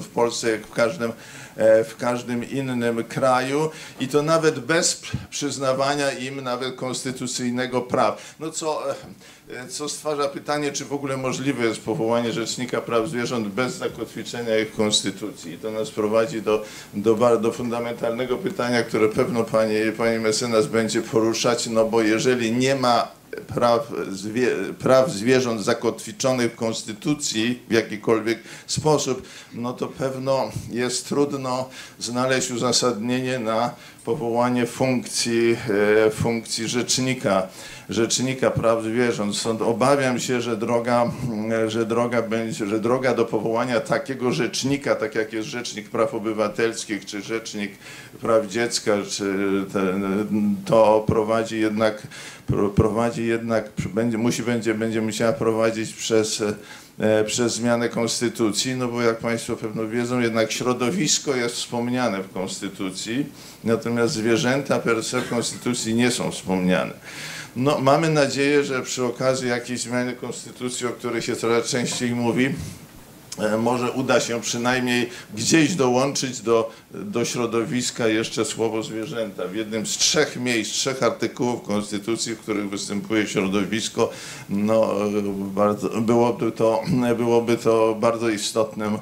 w Polsce, jak w każdym, e, w każdym innym kraju i to nawet bez przyznawania im nawet konstytucyjnego prawa. No co, e, co stwarza pytanie, czy w ogóle możliwe jest powołanie Rzecznika Praw Zwierząt bez zakotwiczenia ich Konstytucji. I to nas prowadzi do, do bardzo fundamentalnego pytania, które pewno pani, pani mecenas będzie poruszać, no bo jeżeli nie ma praw, zwie, praw zwierząt zakotwiczonych w Konstytucji w jakikolwiek sposób, no to pewno jest trudno znaleźć uzasadnienie na powołanie funkcji, e, funkcji rzecznika, rzecznika praw zwierząt. Stąd obawiam się, że droga, mm, że droga będzie, że droga do powołania takiego rzecznika, tak jak jest Rzecznik Praw Obywatelskich, czy Rzecznik Praw Dziecka, czy ten, to prowadzi jednak, pro- prowadzi jednak, będzie, musi, będzie, będzie musiała prowadzić przez e, przez zmianę konstytucji, no bo jak Państwo pewno wiedzą, jednak środowisko jest wspomniane w konstytucji, natomiast zwierzęta per se w konstytucji nie są wspomniane. No, mamy nadzieję, że przy okazji jakiejś zmiany konstytucji, o której się coraz częściej mówi, e, może uda się przynajmniej gdzieś dołączyć do, do środowiska jeszcze słowo zwierzęta. W jednym z trzech miejsc, trzech artykułów Konstytucji, w których występuje środowisko, no, e, bardzo, byłoby, to, byłoby to bardzo istotnym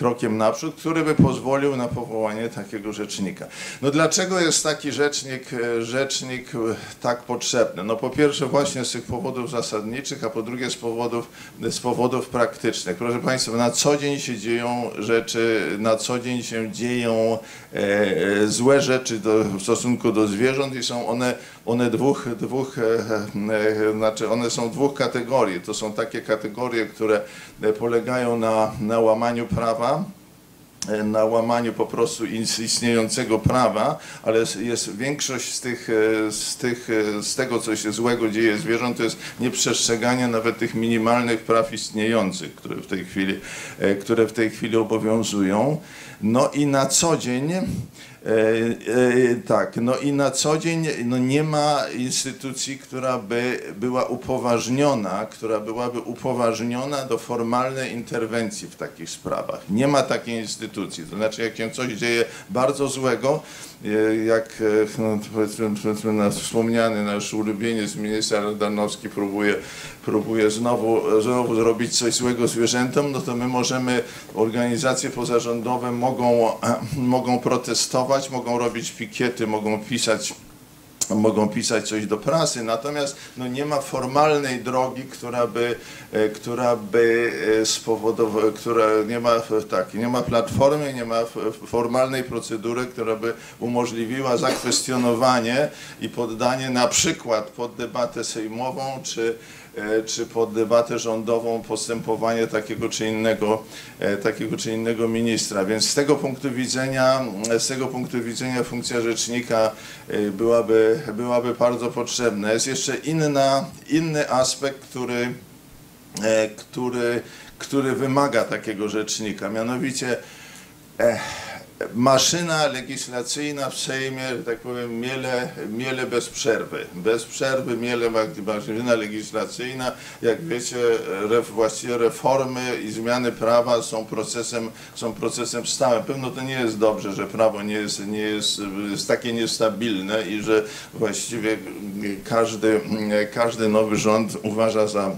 krokiem naprzód, który by pozwolił na powołanie takiego rzecznika. No dlaczego jest taki rzecznik, e, rzecznik e, tak potrzebny? No po pierwsze właśnie z tych powodów zasadniczych, a po drugie z powodów, z powodów praktycznych. Proszę Państwa, na co dzień się dzieją rzeczy, na co dzień się dzieją e, e, złe rzeczy do, w stosunku do zwierząt i są one, one dwóch, dwóch e, e, znaczy one są dwóch kategorii. To są takie kategorie, które e, polegają na, na łamaniu prawa, e, na łamaniu po prostu is- istniejącego prawa, ale jest- większość z tych, e, z tych, e, z tego, co się złego dzieje zwierząt, to jest nieprzestrzeganie nawet tych minimalnych praw istniejących, które w tej chwili, e, które w tej chwili obowiązują. No i na co dzień E, e, tak, no i na co dzień no nie ma instytucji, która by była upoważniona, która byłaby upoważniona do formalnej interwencji w takich sprawach. Nie ma takiej instytucji. To znaczy, jak się coś dzieje bardzo złego, e, jak e, no, powiedzmy, powiedzmy nasz wspomniany nasz ulubieniec minister Danowski próbuje, próbuje znowu, znowu zrobić coś złego zwierzętom, no to my możemy, organizacje pozarządowe mogą, mogą protestować, mogą robić pikiety, mogą pisać mogą pisać coś do prasy, natomiast no, nie ma formalnej drogi, która by, e, która by e, spowodowała, która nie ma, tak, nie ma platformy, nie ma formalnej procedury, która by umożliwiła zakwestionowanie i poddanie na przykład pod debatę sejmową, czy, czy pod debatę rządową postępowanie takiego czy innego, e, takiego czy innego ministra. Więc z tego punktu widzenia, z tego punktu widzenia funkcja rzecznika e, byłaby, byłaby bardzo potrzebna. Jest jeszcze inna, inny aspekt, który, e, który, który wymaga takiego rzecznika, mianowicie e, maszyna legislacyjna w Sejmie, tak powiem, miele, miele bez przerwy. Bez przerwy miele ma- maszyna legislacyjna. Jak wiecie, właściwie reformy i zmiany prawa są procesem, są procesem stałym. Pewno to nie jest dobrze, że prawo nie jest, nie jest, jest takie niestabilne i że właściwie każdy, każdy nowy rząd uważa za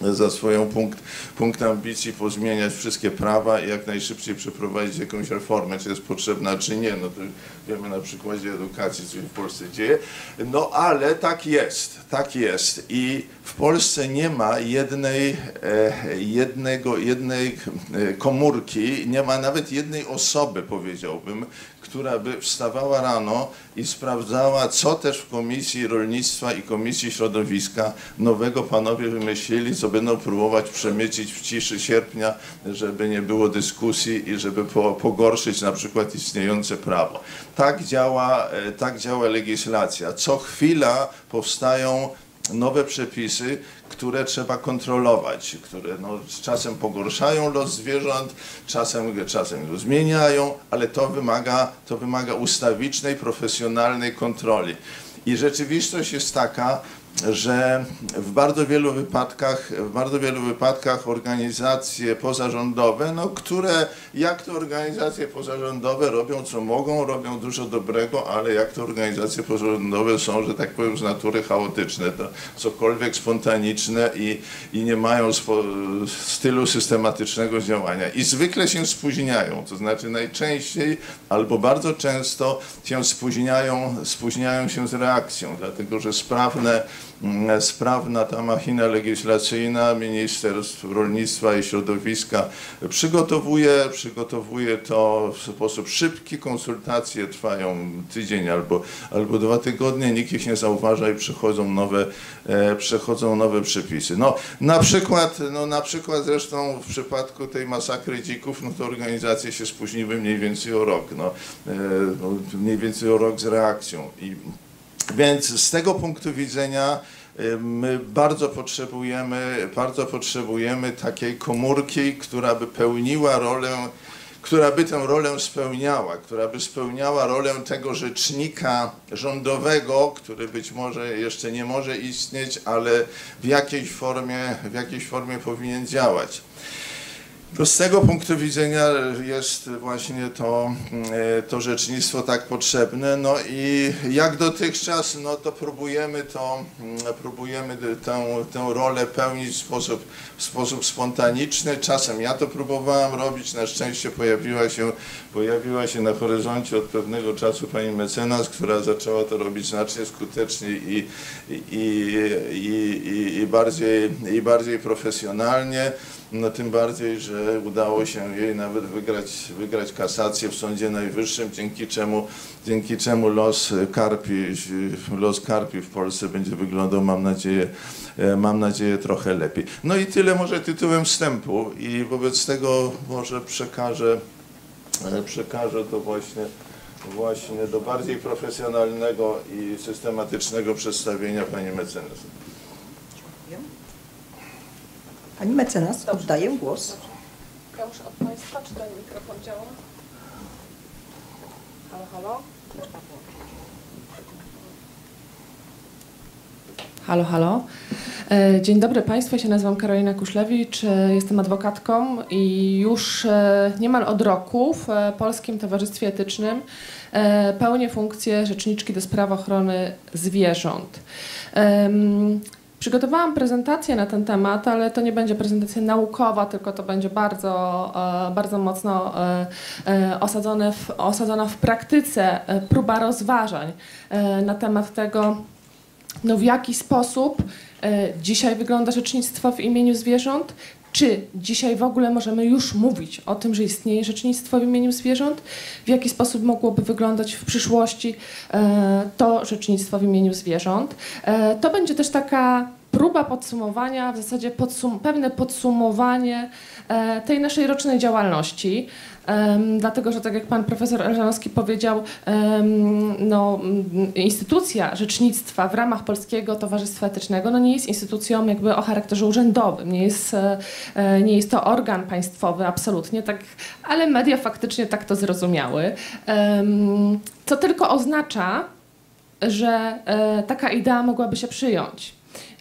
za swoją punkt, punkt ambicji pozmieniać wszystkie prawa i jak najszybciej przeprowadzić jakąś reformę, czy jest potrzebna, czy nie. No to wiemy na przykładzie edukacji, co się w Polsce dzieje. No ale tak jest, tak jest. I w Polsce nie ma jednej, e, jednego, jednej e, komórki, nie ma nawet jednej osoby, powiedziałbym, która by wstawała rano i sprawdzała, co też w Komisji Rolnictwa i Komisji Środowiska nowego panowie wymyślili, co będą próbować przemycić w ciszy sierpnia, żeby nie było dyskusji i żeby po, pogorszyć na przykład istniejące prawo. Tak działa, e, tak działa legislacja. Co chwila powstają nowe przepisy, które trzeba kontrolować, które no, czasem pogorszają los zwierząt, czasem, czasem go zmieniają, ale to wymaga, to wymaga ustawicznej, profesjonalnej kontroli. I rzeczywistość jest taka, że w bardzo wielu wypadkach, w bardzo wielu wypadkach organizacje pozarządowe, no, które jak to organizacje pozarządowe robią co mogą, robią dużo dobrego, ale jak to organizacje pozarządowe są, że tak powiem, z natury chaotyczne, to cokolwiek spontaniczne i, i nie mają spo, stylu systematycznego działania. I zwykle się spóźniają, to znaczy najczęściej albo bardzo często się spóźniają, spóźniają się z reakcją, dlatego że sprawne sprawna ta machina legislacyjna, Ministerstwo Rolnictwa i Środowiska przygotowuje, przygotowuje to w sposób szybki, konsultacje trwają tydzień albo, albo dwa tygodnie, nikt ich nie zauważa i przychodzą nowe, e, przychodzą nowe przepisy. No, na przykład, no, na przykład zresztą w przypadku tej masakry dzików, no to organizacje się spóźniły mniej więcej o rok, no, e, no mniej więcej o rok z reakcją. I więc z tego punktu widzenia y, my bardzo potrzebujemy, bardzo potrzebujemy takiej komórki, która by pełniła rolę, która by tę rolę spełniała, która by spełniała rolę tego rzecznika rządowego, który być może jeszcze nie może istnieć, ale w jakiejś formie, w jakiejś formie powinien działać. To z tego punktu widzenia jest właśnie to, e, to rzecznictwo tak potrzebne. No i jak dotychczas, no to próbujemy to, mm, próbujemy tę, tę rolę pełnić w sposób, w sposób spontaniczny. Czasem ja to próbowałam robić, na szczęście pojawiła się, pojawiła się na horyzoncie od pewnego czasu pani mecenas, która zaczęła to robić znacznie skuteczniej i, i, i, i, i bardziej, i bardziej profesjonalnie. No tym bardziej, że udało się jej nawet wygrać, wygrać kasację w Sądzie Najwyższym, dzięki czemu, dzięki czemu los karpi, los karpi w Polsce będzie wyglądał, mam nadzieję, e, mam nadzieję, trochę lepiej. No i tyle może tytułem wstępu i wobec tego może przekażę, e, przekażę to właśnie właśnie do bardziej profesjonalnego i systematycznego przedstawienia pani mecenas. Pani mecenas, oddaję głos. Proszę od Państwa, czy ten mikrofon działa? Halo, halo? Halo, halo. E, Dzień dobry Państwu, ja się nazywam Karolina Kuszlewicz, e, jestem adwokatką i już e, niemal od roku w Polskim Towarzystwie Etycznym pełnię funkcję rzeczniczki do spraw ochrony zwierząt. Przygotowałam prezentację na ten temat, ale to nie będzie prezentacja naukowa, tylko to będzie bardzo, e, bardzo mocno e, e, osadzone w, osadzona w praktyce próba rozważań na temat tego, no w jaki sposób dzisiaj wygląda rzecznictwo w imieniu zwierząt, czy dzisiaj w ogóle możemy już mówić o tym, że istnieje rzecznictwo w imieniu zwierząt? W jaki sposób mogłoby wyglądać w przyszłości to rzecznictwo w imieniu zwierząt? To będzie też taka próba podsumowania, w zasadzie podsum pewne podsumowanie e, tej naszej rocznej działalności. Um, dlatego, że tak jak pan profesor Elżanowski powiedział, um, no, instytucja rzecznictwa w ramach Polskiego Towarzystwa Etycznego no, nie jest instytucją jakby o charakterze urzędowym, nie jest, e, nie jest to organ państwowy, absolutnie, tak, ale media faktycznie tak to zrozumiały. Um, co tylko oznacza, że e, taka idea mogłaby się przyjąć.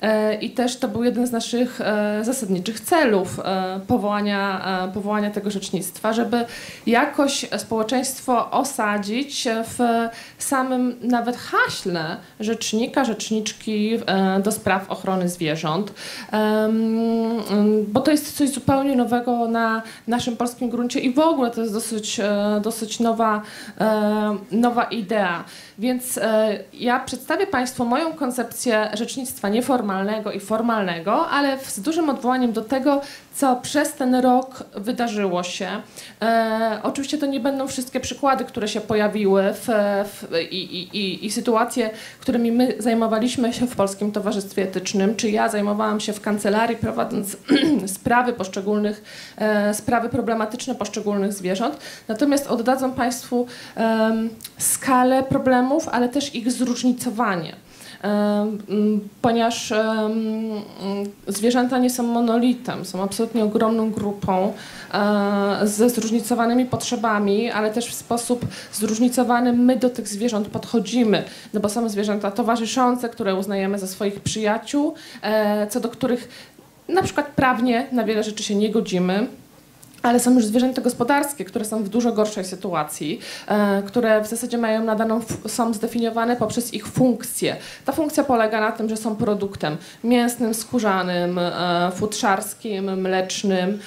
E, I też to był jeden z naszych e, zasadniczych celów e, powołania, powołania tego rzecznictwa, żeby jakoś społeczeństwo osadzić w samym nawet haśle rzecznika, rzeczniczki do spraw ochrony zwierząt, bo to jest coś zupełnie nowego na naszym polskim gruncie i w ogóle to jest dosyć, dosyć nowa, nowa idea. Więc ja przedstawię Państwu moją koncepcję rzecznictwa nieformalnego i formalnego, ale z dużym odwołaniem do tego, co przez ten rok wydarzyło się. E, oczywiście to nie będą wszystkie przykłady, które się pojawiły w, w, i, i, i, sytuacje, którymi my zajmowaliśmy się w Polskim Towarzystwie Etycznym, czy ja zajmowałam się w kancelarii prowadząc sprawy poszczególnych, e, sprawy problematyczne poszczególnych zwierząt. Natomiast oddadzą Państwu e, skalę problemów, ale też ich zróżnicowanie. Ponieważ zwierzęta nie są monolitem, są absolutnie ogromną grupą e, ze zróżnicowanymi potrzebami, ale też w sposób zróżnicowany my do tych zwierząt podchodzimy, no bo są zwierzęta towarzyszące, które uznajemy za swoich przyjaciół, e, co do których na przykład prawnie na wiele rzeczy się nie godzimy. Ale są już zwierzęta gospodarskie, które są w dużo gorszej sytuacji, e, które w zasadzie mają nadaną, są zdefiniowane poprzez ich funkcję. Ta funkcja polega na tym, że są produktem mięsnym, skórzanym, e, futrzarskim, mlecznym.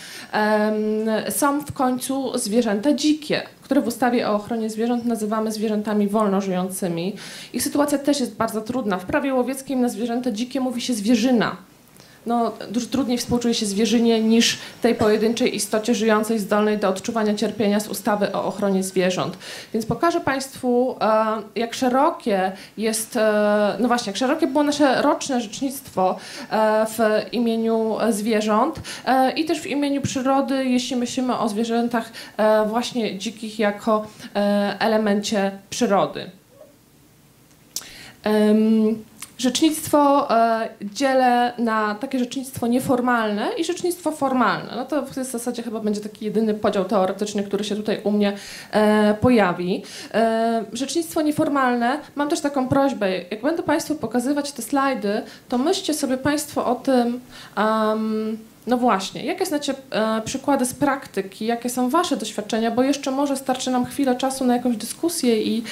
Są w końcu zwierzęta dzikie, które w ustawie o ochronie zwierząt nazywamy zwierzętami wolno żyjącymi. Ich sytuacja też jest bardzo trudna. W prawie łowieckim na zwierzęta dzikie mówi się zwierzyna no, dużo trudniej współczuje się zwierzynie niż tej pojedynczej istocie żyjącej, zdolnej do odczuwania cierpienia z ustawy o ochronie zwierząt. Więc pokażę Państwu, e, jak szerokie jest, e, no właśnie, jak szerokie było nasze roczne rzecznictwo e, w imieniu zwierząt i też w imieniu przyrody, jeśli myślimy o zwierzętach właśnie dzikich jako elemencie przyrody. Em, Rzecznictwo e, dzielę na takie rzecznictwo nieformalne i rzecznictwo formalne. No to w zasadzie chyba będzie taki jedyny podział teoretyczny, który się tutaj u mnie e, pojawi. E, rzecznictwo nieformalne, mam też taką prośbę, jak będę Państwu pokazywać te slajdy, to myślcie sobie Państwo o tym, em, no właśnie, jakie znacie e, przykłady z praktyki, jakie są Wasze doświadczenia, bo jeszcze może starczy nam chwilę czasu na jakąś dyskusję i,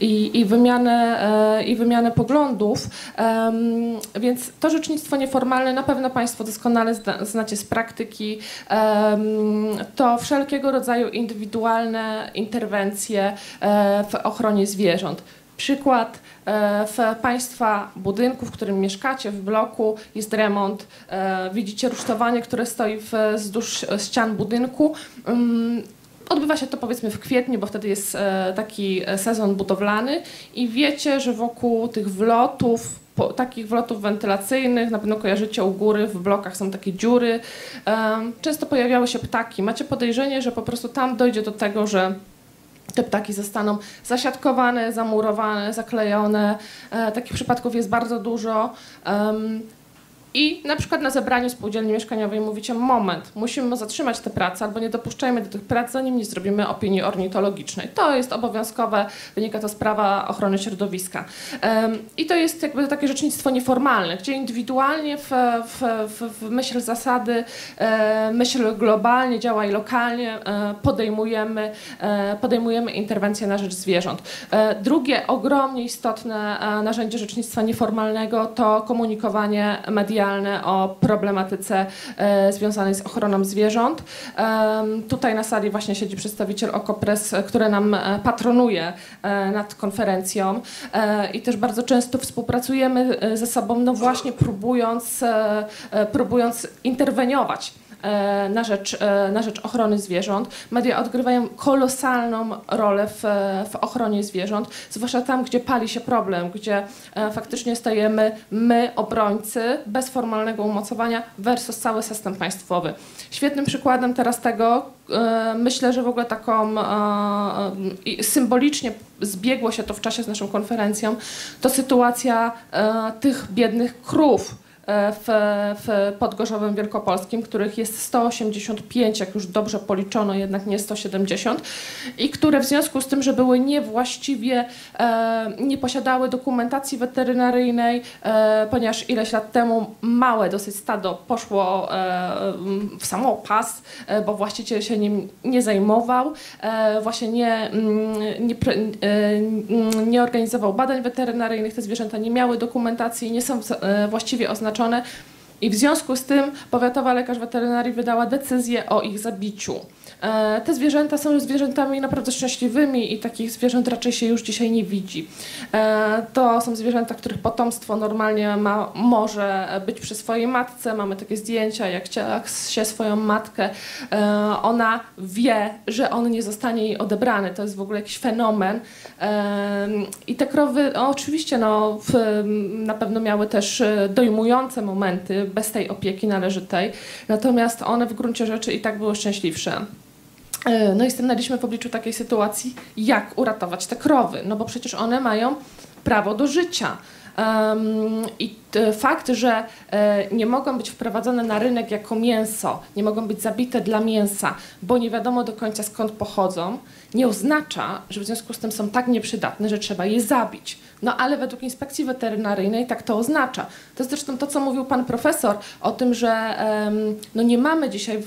i, i, wymianę, e, i wymianę poglądów. Em, więc to rzecznictwo nieformalne na pewno Państwo doskonale zna, znacie z praktyki. To wszelkiego rodzaju indywidualne interwencje e, w ochronie zwierząt. Przykład e, w Państwa budynku, w którym mieszkacie, w bloku jest remont. E, Widzicie rusztowanie, które stoi wzdłuż ścian budynku. Mm, Odbywa się to powiedzmy w kwietniu, bo wtedy jest e, taki sezon budowlany i wiecie, że wokół tych wlotów, takich wlotów wentylacyjnych, na pewno kojarzycie u góry, w blokach są takie dziury. Często pojawiały się ptaki. Macie podejrzenie, że po prostu tam dojdzie do tego, że te ptaki zostaną zasiatkowane, zamurowane, zaklejone. E, takich przypadków jest bardzo dużo. I na przykład na zebraniu spółdzielni mieszkaniowej mówicie, moment, musimy zatrzymać te prace albo nie dopuszczajmy do tych prac, zanim nie zrobimy opinii ornitologicznej. To jest obowiązkowe, wynika to z prawa ochrony środowiska. I to jest jakby takie rzecznictwo nieformalne, gdzie indywidualnie w, w, w, w myśl zasady, e, myśl globalnie, działaj lokalnie, e, podejmujemy, e, podejmujemy interwencje na rzecz zwierząt. Drugie ogromnie istotne narzędzie rzecznictwa nieformalnego to komunikowanie medialne o problematyce e, związanej z ochroną zwierząt. Tutaj na sali właśnie siedzi przedstawiciel Okopres, który nam e, patronuje e, nad konferencją i też bardzo często współpracujemy ze sobą, no właśnie próbując, próbując interweniować na rzecz, e, na rzecz ochrony zwierząt. Media odgrywają kolosalną rolę w, w ochronie zwierząt, zwłaszcza tam, gdzie pali się problem, gdzie e, faktycznie stajemy my, obrońcy, bez formalnego umocowania versus cały system państwowy. Świetnym przykładem teraz tego, e, myślę, że w ogóle taką e, e, symbolicznie zbiegło się to w czasie z naszą konferencją, to sytuacja e, tych biednych krów, e, w, w Podgorzowym Wielkopolskim, których jest 185, jak już dobrze policzono, jednak nie 170, i które w związku z tym, że były niewłaściwie, e, nie posiadały dokumentacji weterynaryjnej, e, ponieważ ileś lat temu małe dosyć stado poszło e, w samopas, e, bo właściciel się nim nie zajmował, e, właśnie nie, mm, nie, e, nie organizował badań weterynaryjnych, te zwierzęta nie miały dokumentacji, nie są e, właściwie oznaczone. I w związku z tym powiatowa lekarz weterynarii wydała decyzję o ich zabiciu. E, Te zwierzęta są zwierzętami naprawdę szczęśliwymi i takich zwierząt raczej się już dzisiaj nie widzi. E, To są zwierzęta, których potomstwo normalnie ma, może być przy swojej matce. Mamy takie zdjęcia, jak się swoją matkę. E, Ona wie, że on nie zostanie jej odebrany. To jest w ogóle jakiś fenomen. I te krowy, no, oczywiście, no, na pewno miały też dojmujące momenty bez tej opieki należytej. Natomiast one w gruncie rzeczy i tak były szczęśliwsze. E, No i stanęliśmy w obliczu takiej sytuacji, jak uratować te krowy, no bo przecież one mają prawo do życia. Em, I fakt, że e, nie mogą być wprowadzone na rynek jako mięso, nie mogą być zabite dla mięsa, bo nie wiadomo do końca skąd pochodzą, nie oznacza, że w związku z tym są tak nieprzydatne, że trzeba je zabić. No ale według inspekcji weterynaryjnej tak to oznacza. To jest zresztą to, co mówił pan profesor o tym, że no nie mamy dzisiaj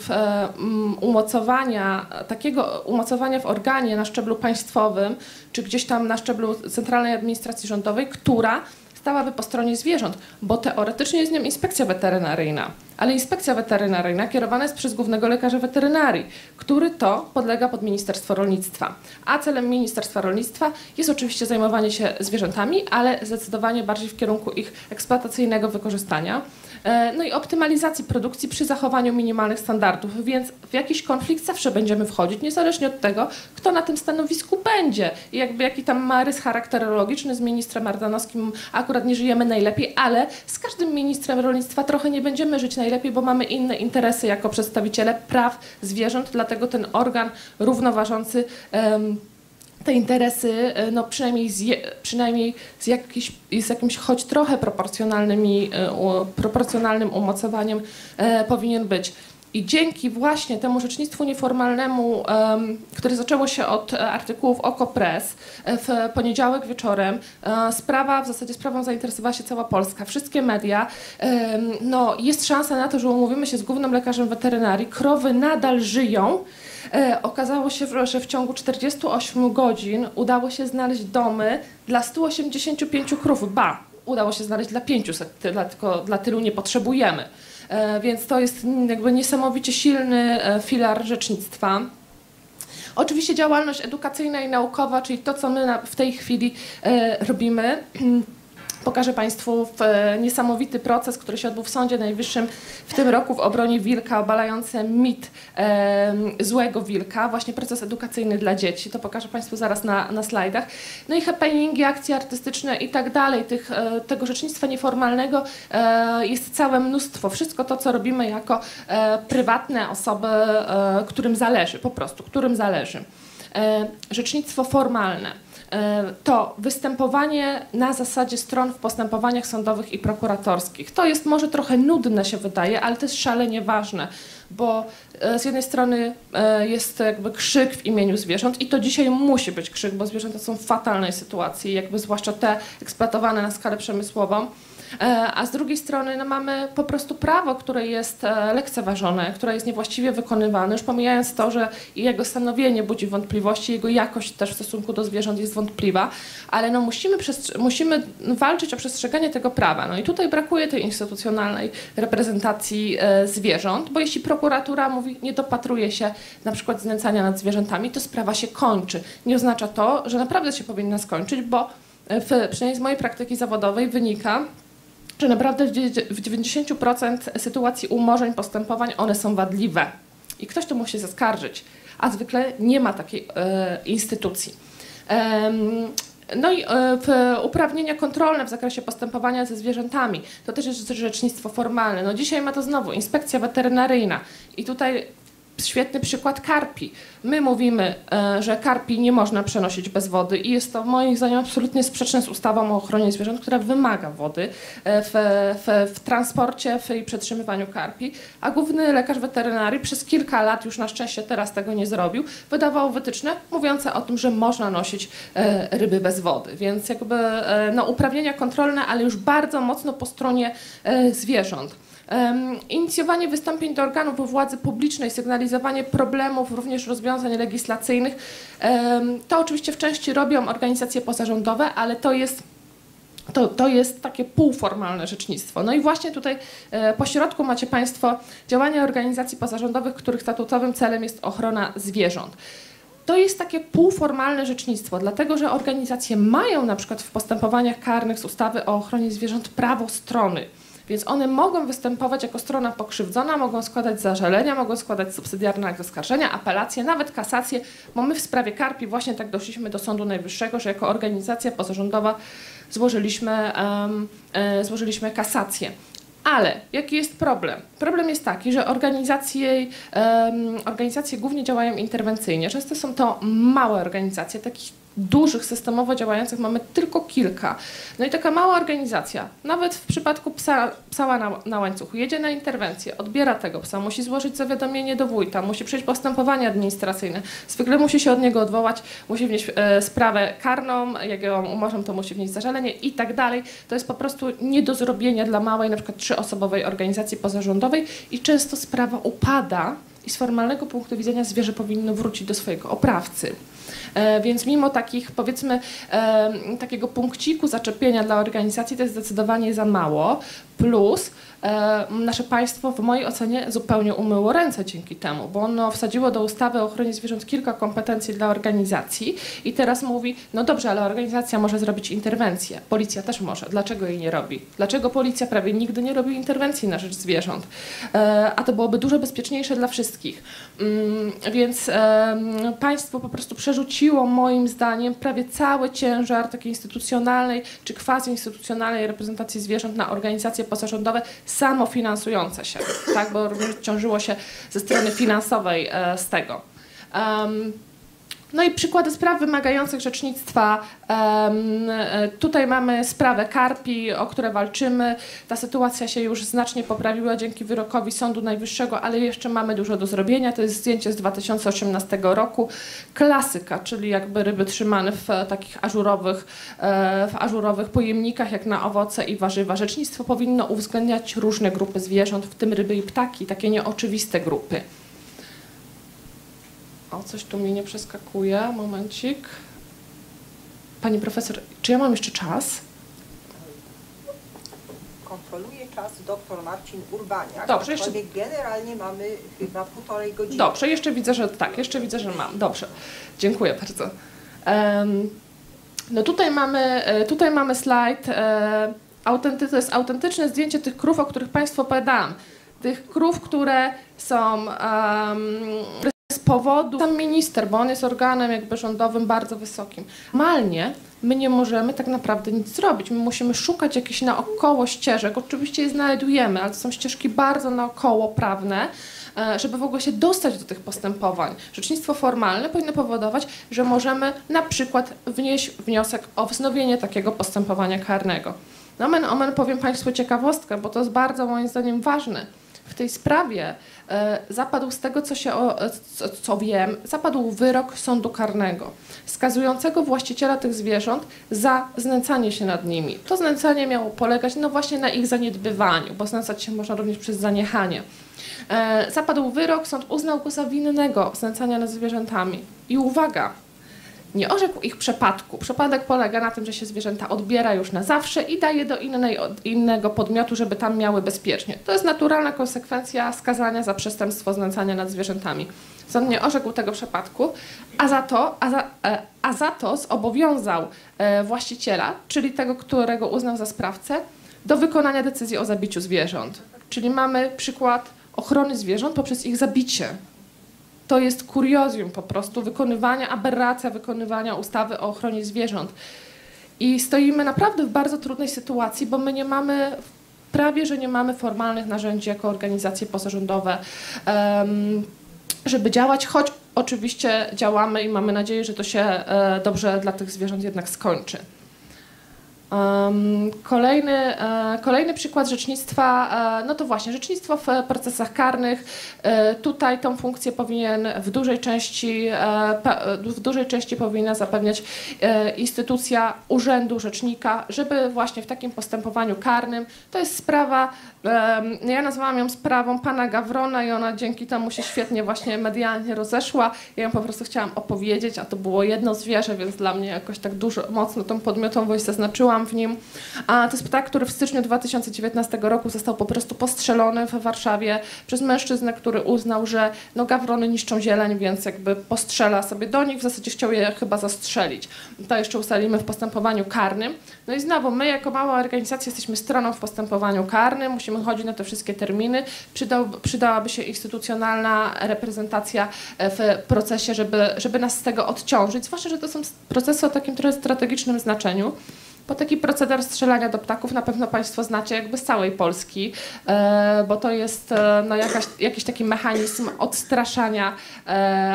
umocowania, takiego umocowania w organie na szczeblu państwowym, czy gdzieś tam na szczeblu Centralnej Administracji Rządowej, która stałaby po stronie zwierząt, bo teoretycznie jest nią inspekcja weterynaryjna, ale inspekcja weterynaryjna kierowana jest przez głównego lekarza weterynarii, który to podlega pod Ministerstwo Rolnictwa. A celem Ministerstwa Rolnictwa jest oczywiście zajmowanie się zwierzętami, ale zdecydowanie bardziej w kierunku ich eksploatacyjnego wykorzystania. E, No i optymalizacji produkcji przy zachowaniu minimalnych standardów, więc w jakiś konflikt zawsze będziemy wchodzić, niezależnie od tego, kto na tym stanowisku będzie i jakby jaki tam ma rys charakterologiczny. Z ministrem Ardanowskim akurat nie żyjemy najlepiej, ale z każdym ministrem rolnictwa trochę nie będziemy żyć najlepiej, bo mamy inne interesy jako przedstawiciele praw zwierząt, dlatego ten organ równoważący em, te interesy, e, no przynajmniej z, je, przynajmniej z, jakiś, z jakimś choć trochę e, proporcjonalnym umocowaniem e, powinien być. I dzięki właśnie temu rzecznictwu nieformalnemu, em, które zaczęło się od e, artykułów OKO.press w poniedziałek wieczorem, sprawa, w zasadzie sprawą zainteresowała się cała Polska, wszystkie media. No, jest szansa na to, że umówimy się z głównym lekarzem weterynarii, krowy nadal żyją, okazało się, że w ciągu 48 godzin udało się znaleźć domy dla 185 krów. Ba, udało się znaleźć dla 500, tyle, tylko dla tylu nie potrzebujemy. E, więc to jest jakby niesamowicie silny e, filar rzecznictwa. Oczywiście działalność edukacyjna i naukowa, czyli to, co my w tej chwili e, robimy. Pokażę Państwu e, niesamowity proces, który się odbył w Sądzie Najwyższym w tym roku w obronie wilka, obalający mit e, złego wilka, właśnie proces edukacyjny dla dzieci. To pokażę Państwu zaraz na, na slajdach. No i happeningi, akcje artystyczne i tak dalej. Tych, e, tego rzecznictwa nieformalnego e, jest całe mnóstwo. Wszystko to, co robimy jako e, prywatne osoby, e, którym zależy, po prostu, którym zależy. Rzecznictwo formalne to występowanie na zasadzie stron w postępowaniach sądowych i prokuratorskich. To jest może trochę nudne się wydaje, ale to jest szalenie ważne, bo e, z jednej strony e, jest jakby krzyk w imieniu zwierząt i to dzisiaj musi być krzyk, bo zwierzęta są w fatalnej sytuacji, jakby zwłaszcza te eksploatowane na skalę przemysłową. E, A z drugiej strony no, mamy po prostu prawo, które jest e, lekceważone, które jest niewłaściwie wykonywane, już pomijając to, że jego stanowienie budzi wątpliwości, jego jakość też w stosunku do zwierząt jest wątpliwa, ale no, musimy, musimy walczyć o przestrzeganie tego prawa. No i tutaj brakuje tej instytucjonalnej reprezentacji e, zwierząt, bo jeśli prokuratura mówi, nie dopatruje się na przykład znęcania nad zwierzętami, to sprawa się kończy. Nie oznacza to, że naprawdę się powinna skończyć, bo w, przynajmniej z mojej praktyki zawodowej wynika, że naprawdę w dzie- w 90% sytuacji umorzeń, postępowań one są wadliwe i ktoś tu musi zaskarżyć, a zwykle nie ma takiej e, instytucji. Em, no i e, uprawnienia kontrolne w zakresie postępowania ze zwierzętami, to też jest rzecznictwo formalne. No dzisiaj ma to znowu inspekcja weterynaryjna i tutaj świetny przykład karpi. My mówimy, e, że karpi nie można przenosić bez wody i jest to moim zdaniem absolutnie sprzeczne z ustawą o ochronie zwierząt, która wymaga wody e, w, w, w transporcie i przetrzymywaniu karpi, a główny lekarz weterynarii przez kilka lat, już na szczęście teraz tego nie zrobił, wydawał wytyczne mówiące o tym, że można nosić e, ryby bez wody. Więc jakby no, uprawnienia kontrolne, ale już bardzo mocno po stronie zwierząt. Inicjowanie wystąpień do organów władzy publicznej, sygnalizowanie problemów, również rozwiązań legislacyjnych. To oczywiście w części robią organizacje pozarządowe, ale to jest to, to jest takie półformalne rzecznictwo. No i właśnie tutaj e, po środku macie Państwo działania organizacji pozarządowych, których statutowym celem jest ochrona zwierząt. To jest takie półformalne rzecznictwo, dlatego że organizacje mają na przykład w postępowaniach karnych z ustawy o ochronie zwierząt prawo strony. Więc one mogą występować jako strona pokrzywdzona, mogą składać zażalenia, mogą składać subsydiarne akty oskarżenia, apelacje, nawet kasacje, bo my w sprawie Karpi właśnie tak doszliśmy do Sądu Najwyższego, że jako organizacja pozarządowa złożyliśmy, em, e, złożyliśmy kasację. Ale jaki jest problem? Problem jest taki, że organizacje, organizacje głównie działają interwencyjnie. Często są to małe organizacje, takich dużych, systemowo działających mamy tylko kilka. No i taka mała organizacja, nawet w przypadku psa, psa na, na łańcuchu, jedzie na interwencję, odbiera tego psa, musi złożyć zawiadomienie do wójta, musi przejść postępowanie administracyjne, zwykle musi się od niego odwołać, musi wnieść e, sprawę karną, jak ją umorzą, to musi wnieść zażalenie i tak dalej. To jest po prostu nie do zrobienia dla małej, na przykład trzyosobowej organizacji pozarządowej i często sprawa upada i z formalnego punktu widzenia zwierzę powinno wrócić do swojego oprawcy. E, Więc mimo takich, powiedzmy, takiego punkciku zaczepienia dla organizacji to jest zdecydowanie za mało. Plus nasze państwo w mojej ocenie zupełnie umyło ręce dzięki temu, bo ono wsadziło do ustawy o ochronie zwierząt kilka kompetencji dla organizacji i teraz mówi, no dobrze, ale organizacja może zrobić interwencję. Policja też może. Dlaczego jej nie robi? Dlaczego policja prawie nigdy nie robi interwencji na rzecz zwierząt? E, A to byłoby dużo bezpieczniejsze dla wszystkich. Mm, Więc em, państwo po prostu przerzuciło moim zdaniem prawie cały ciężar takiej instytucjonalnej czy quasi-instytucjonalnej reprezentacji zwierząt na organizacje pozarządowe samofinansujące się, tak, bo również ciążyło się ze strony finansowej e, z tego. Em, no i przykłady spraw wymagających rzecznictwa. E, Tutaj mamy sprawę Karpi, o które walczymy. Ta sytuacja się już znacznie poprawiła dzięki wyrokowi Sądu Najwyższego, ale jeszcze mamy dużo do zrobienia. To jest zdjęcie z 2018 roku. Klasyka, czyli jakby ryby trzymane w e, takich ażurowych, e, w ażurowych pojemnikach, jak na owoce i warzywa. Rzecznictwo powinno uwzględniać różne grupy zwierząt, w tym ryby i ptaki, takie nieoczywiste grupy. O, coś tu mi nie przeskakuje. Momencik. Pani profesor, czy ja mam jeszcze czas? Kontroluje czas dr Marcin Urbaniak. Dobrze, jeszcze- generalnie mamy chyba półtorej godziny. Dobrze, jeszcze widzę, że tak, jeszcze widzę, że mam. Dobrze, dziękuję bardzo. Em, no tutaj mamy, e, tutaj mamy slajd. E, autenty, to jest autentyczne zdjęcie tych krów, o których Państwu opowiadałam. Tych krów, które są em, z powodu, sam minister, bo on jest organem jakby rządowym bardzo wysokim. Normalnie my nie możemy tak naprawdę nic zrobić. My musimy szukać jakichś naokoło ścieżek. Oczywiście je znajdujemy, ale to są ścieżki bardzo naokoło prawne, e, żeby w ogóle się dostać do tych postępowań. Rzecznictwo formalne powinno powodować, że możemy na przykład wnieść wniosek o wznowienie takiego postępowania karnego. Nomen omen powiem Państwu ciekawostkę, bo to jest bardzo moim zdaniem ważne. W tej sprawie zapadł z tego, co, się co, co wiem, zapadł wyrok sądu karnego skazującego właściciela tych zwierząt za znęcanie się nad nimi. To znęcanie miało polegać no właśnie na ich zaniedbywaniu, bo znęcać się można również przez zaniechanie. E, zapadł wyrok, sąd uznał go za winnego znęcania nad zwierzętami. I uwaga, nie orzekł ich przepadku. Przypadek polega na tym, że się zwierzęta odbiera już na zawsze i daje do innej, innego podmiotu, żeby tam miały bezpiecznie. To jest naturalna konsekwencja skazania za przestępstwo znęcania nad zwierzętami. Sąd nie orzekł tego przepadku, a za to, a za, e, a za to zobowiązał e, właściciela, czyli tego, którego uznał za sprawcę, do wykonania decyzji o zabiciu zwierząt. Czyli mamy przykład ochrony zwierząt poprzez ich zabicie to jest kuriozum po prostu wykonywania, aberracja wykonywania ustawy o ochronie zwierząt. I stoimy naprawdę w bardzo trudnej sytuacji, bo my nie mamy, prawie że nie mamy formalnych narzędzi jako organizacje pozarządowe, żeby działać, choć oczywiście działamy i mamy nadzieję, że to się e, dobrze dla tych zwierząt jednak skończy. Kolejny, e, kolejny przykład rzecznictwa, e, no to właśnie rzecznictwo w procesach karnych. E, tutaj tą funkcję powinien w dużej części, w dużej części powinna zapewniać instytucja urzędu rzecznika, żeby właśnie w takim postępowaniu karnym, to jest sprawa, ja nazwałam ją sprawą pana Gawrona i ona dzięki temu się świetnie właśnie medialnie rozeszła. Ja ją po prostu chciałam opowiedzieć, a to było jedno zwierzę, więc dla mnie jakoś tak dużo, mocno tą podmiotowość zaznaczyłam w nim. A to jest ptak, który w styczniu 2019 roku został po prostu postrzelony w Warszawie przez mężczyznę, który uznał, że no gawrony niszczą zieleń, więc jakby postrzela sobie do nich, w zasadzie chciał je chyba zastrzelić. To jeszcze ustalimy w postępowaniu karnym. No i znowu, my jako mała organizacja jesteśmy stroną w postępowaniu karnym, musimy chodzić na te wszystkie terminy. Przydał, przydałaby się instytucjonalna reprezentacja e, w procesie, żeby, żeby nas z tego odciążyć, zwłaszcza, że to są procesy o takim trochę strategicznym znaczeniu. Bo taki proceder strzelania do ptaków na pewno Państwo znacie jakby z całej Polski, e, bo to jest e, no jakaś, jakiś taki mechanizm odstraszania,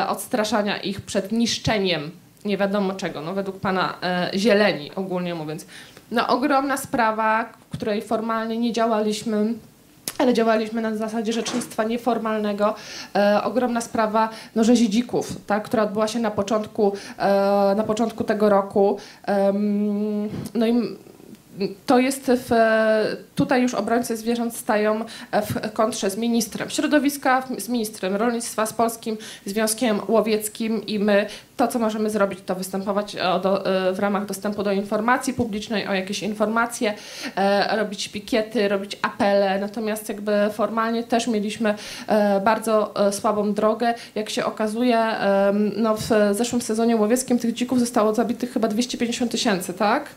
odstraszania ich przed niszczeniem nie wiadomo czego, no według pana zieleni ogólnie mówiąc. No ogromna sprawa, której formalnie nie działaliśmy, ale działaliśmy na zasadzie rzecznictwa nieformalnego. E, ogromna sprawa no, rzezi dzików, tak, która odbyła się na początku, e, na początku tego roku. Em, no i to jest w, tutaj już obrońcy zwierząt stają w kontrze z ministrem środowiska, z ministrem rolnictwa, z Polskim Związkiem Łowieckim i my to, co możemy zrobić, to występować o, do, e, w ramach dostępu do informacji publicznej, o jakieś informacje, e, robić pikiety, robić apele, natomiast jakby formalnie też mieliśmy e, bardzo e, słabą drogę. Jak się okazuje, no w zeszłym sezonie łowieckim tych dzików zostało zabitych chyba 250 tysięcy, tak?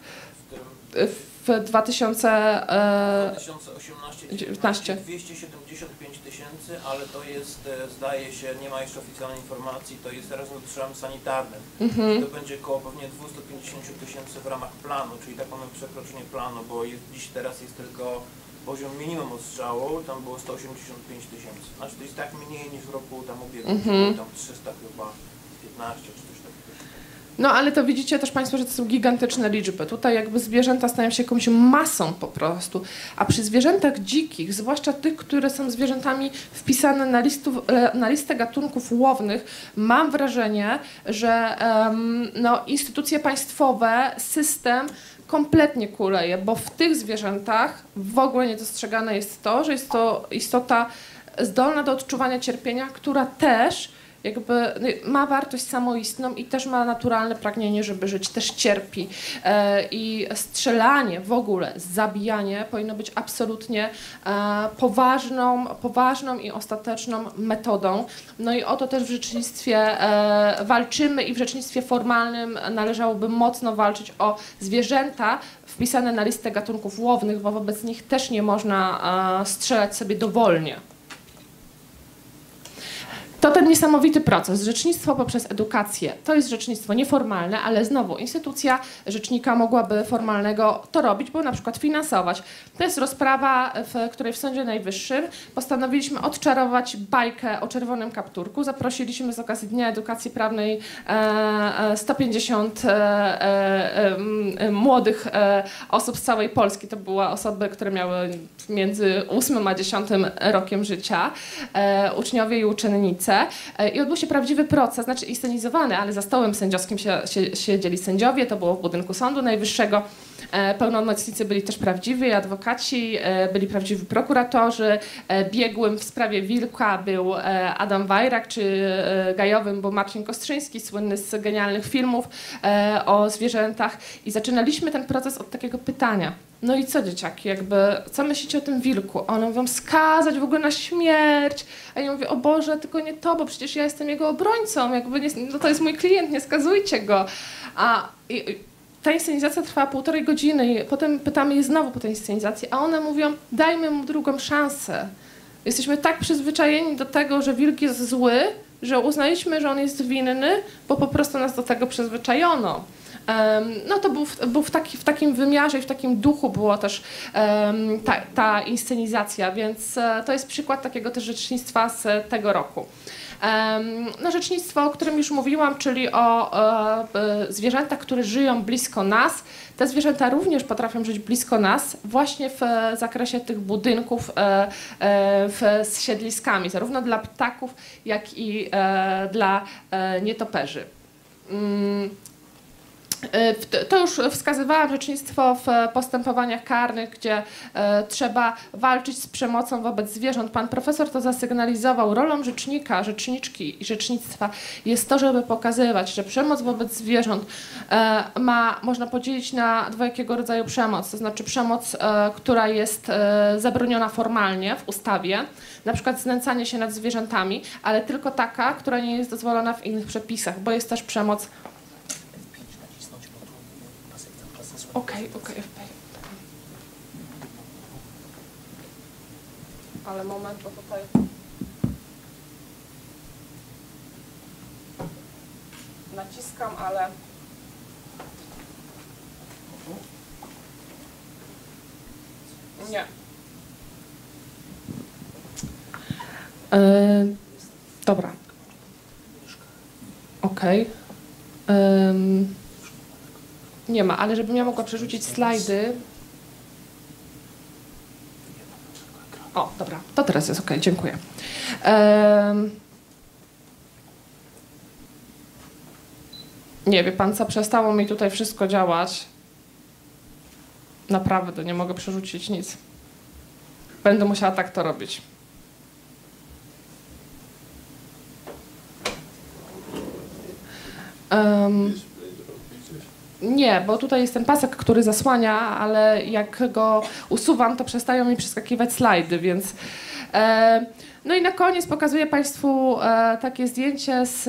W 2000... E, 2018 19. 275 tysięcy, ale to jest, e, zdaje się, nie ma jeszcze oficjalnej informacji, to jest razem z obszarem sanitarnym. mhm. To będzie około pewnie 250 tysięcy w ramach planu, czyli tak mamy przekroczenie planu, bo jest, dziś teraz jest tylko poziom minimum ostrzału, tam było 185 tysięcy. Znaczy to jest tak mniej niż w roku tam ubiegłym, Mhm. tam 300 chyba 15 czy. No ale to widzicie też Państwo, że to są gigantyczne liczby. Tutaj jakby zwierzęta stają się jakąś masą po prostu. A przy zwierzętach dzikich, zwłaszcza tych, które są zwierzętami wpisane na, listów, na listę gatunków łownych, mam wrażenie, że em, no, instytucje państwowe, system kompletnie kuleje, bo w tych zwierzętach w ogóle nie dostrzegane jest to, że jest to istota zdolna do odczuwania cierpienia, która też jakby no, ma wartość samoistną i też ma naturalne pragnienie, żeby żyć, też cierpi. E, I strzelanie w ogóle, zabijanie powinno być absolutnie e, poważną, poważną i ostateczną metodą. No i o to też w rzecznictwie e, walczymy i w rzecznictwie formalnym należałoby mocno walczyć o zwierzęta wpisane na listę gatunków łownych, bo wobec nich też nie można strzelać sobie dowolnie. To ten niesamowity proces. Rzecznictwo poprzez edukację. To jest rzecznictwo nieformalne, ale znowu instytucja rzecznika mogłaby formalnego to robić, bo na przykład finansować. To jest rozprawa, w której w Sądzie Najwyższym postanowiliśmy odczarować bajkę o czerwonym kapturku. Zaprosiliśmy z okazji Dnia Edukacji Prawnej e, e, 150 e, e, em, młodych e, osób z całej Polski. To były osoby, które miały między 8 a 10 rokiem życia, e, uczniowie i uczennice. E, I odbył się prawdziwy proces, znaczy inscenizowany, ale za stołem sędziowskim się, się, siedzieli sędziowie, to było w budynku Sądu Najwyższego. E, Pełnomocnicy byli też prawdziwi, adwokaci, e, byli prawdziwi prokuratorzy. E, Biegłym w sprawie Wilka był Adam Wajrak, czy gajowym był Marcin Kostrzyński, słynny z genialnych filmów o zwierzętach. I zaczynaliśmy ten proces od takiego pytania. No i co dzieciaki, jakby, co myślicie o tym wilku? One mówią, skazać w ogóle na śmierć. A ja mówię, o Boże, tylko nie to, bo przecież ja jestem jego obrońcą, jakby nie, no to jest mój klient, nie skazujcie go. A i ta inscenizacja trwała półtorej godziny i potem pytamy je znowu po tej inscenizacji, a one mówią, dajmy mu drugą szansę. Jesteśmy tak przyzwyczajeni do tego, że wilk jest zły, że uznaliśmy, że on jest winny, bo po prostu nas do tego przyzwyczajono. No to był, był w, taki, w takim wymiarze i w takim duchu była też em, ta, ta inscenizacja, więc e, to jest przykład takiego też rzecznictwa z tego roku. No, rzecznictwo, o którym już mówiłam, czyli o e, e, zwierzętach, które żyją blisko nas. Te zwierzęta również potrafią żyć blisko nas, właśnie w e, zakresie tych budynków z siedliskami, zarówno dla ptaków, jak i dla nietoperzy. W- To już wskazywałam rzecznictwo w postępowaniach karnych, gdzie e, trzeba walczyć z przemocą wobec zwierząt. Pan profesor to zasygnalizował. Rolą rzecznika, rzeczniczki i rzecznictwa jest to, żeby pokazywać, że przemoc wobec zwierząt e, ma, można podzielić na dwojakiego rodzaju przemoc. To znaczy przemoc, która jest zabroniona formalnie w ustawie, na przykład znęcanie się nad zwierzętami, ale tylko taka, która nie jest dozwolona w innych przepisach, bo jest też przemoc F5 nacisnąć, bo tu pasek Okej, okej, okej. Ale moment, bo tutaj... Naciskam, ale... Nie. Yy, dobra. Okej. Ym, nie ma, ale żebym ja mogła przerzucić slajdy. O, dobra, to teraz jest ok, dziękuję. Ym, nie wie pan co, przestało mi tutaj wszystko działać. Naprawdę, nie mogę przerzucić nic. Będę musiała tak to robić. Em, nie, bo tutaj jest ten pasek, który zasłania, ale jak go usuwam, to przestają mi przeskakiwać slajdy, więc. E, no i na koniec pokazuję Państwu e, takie zdjęcie z,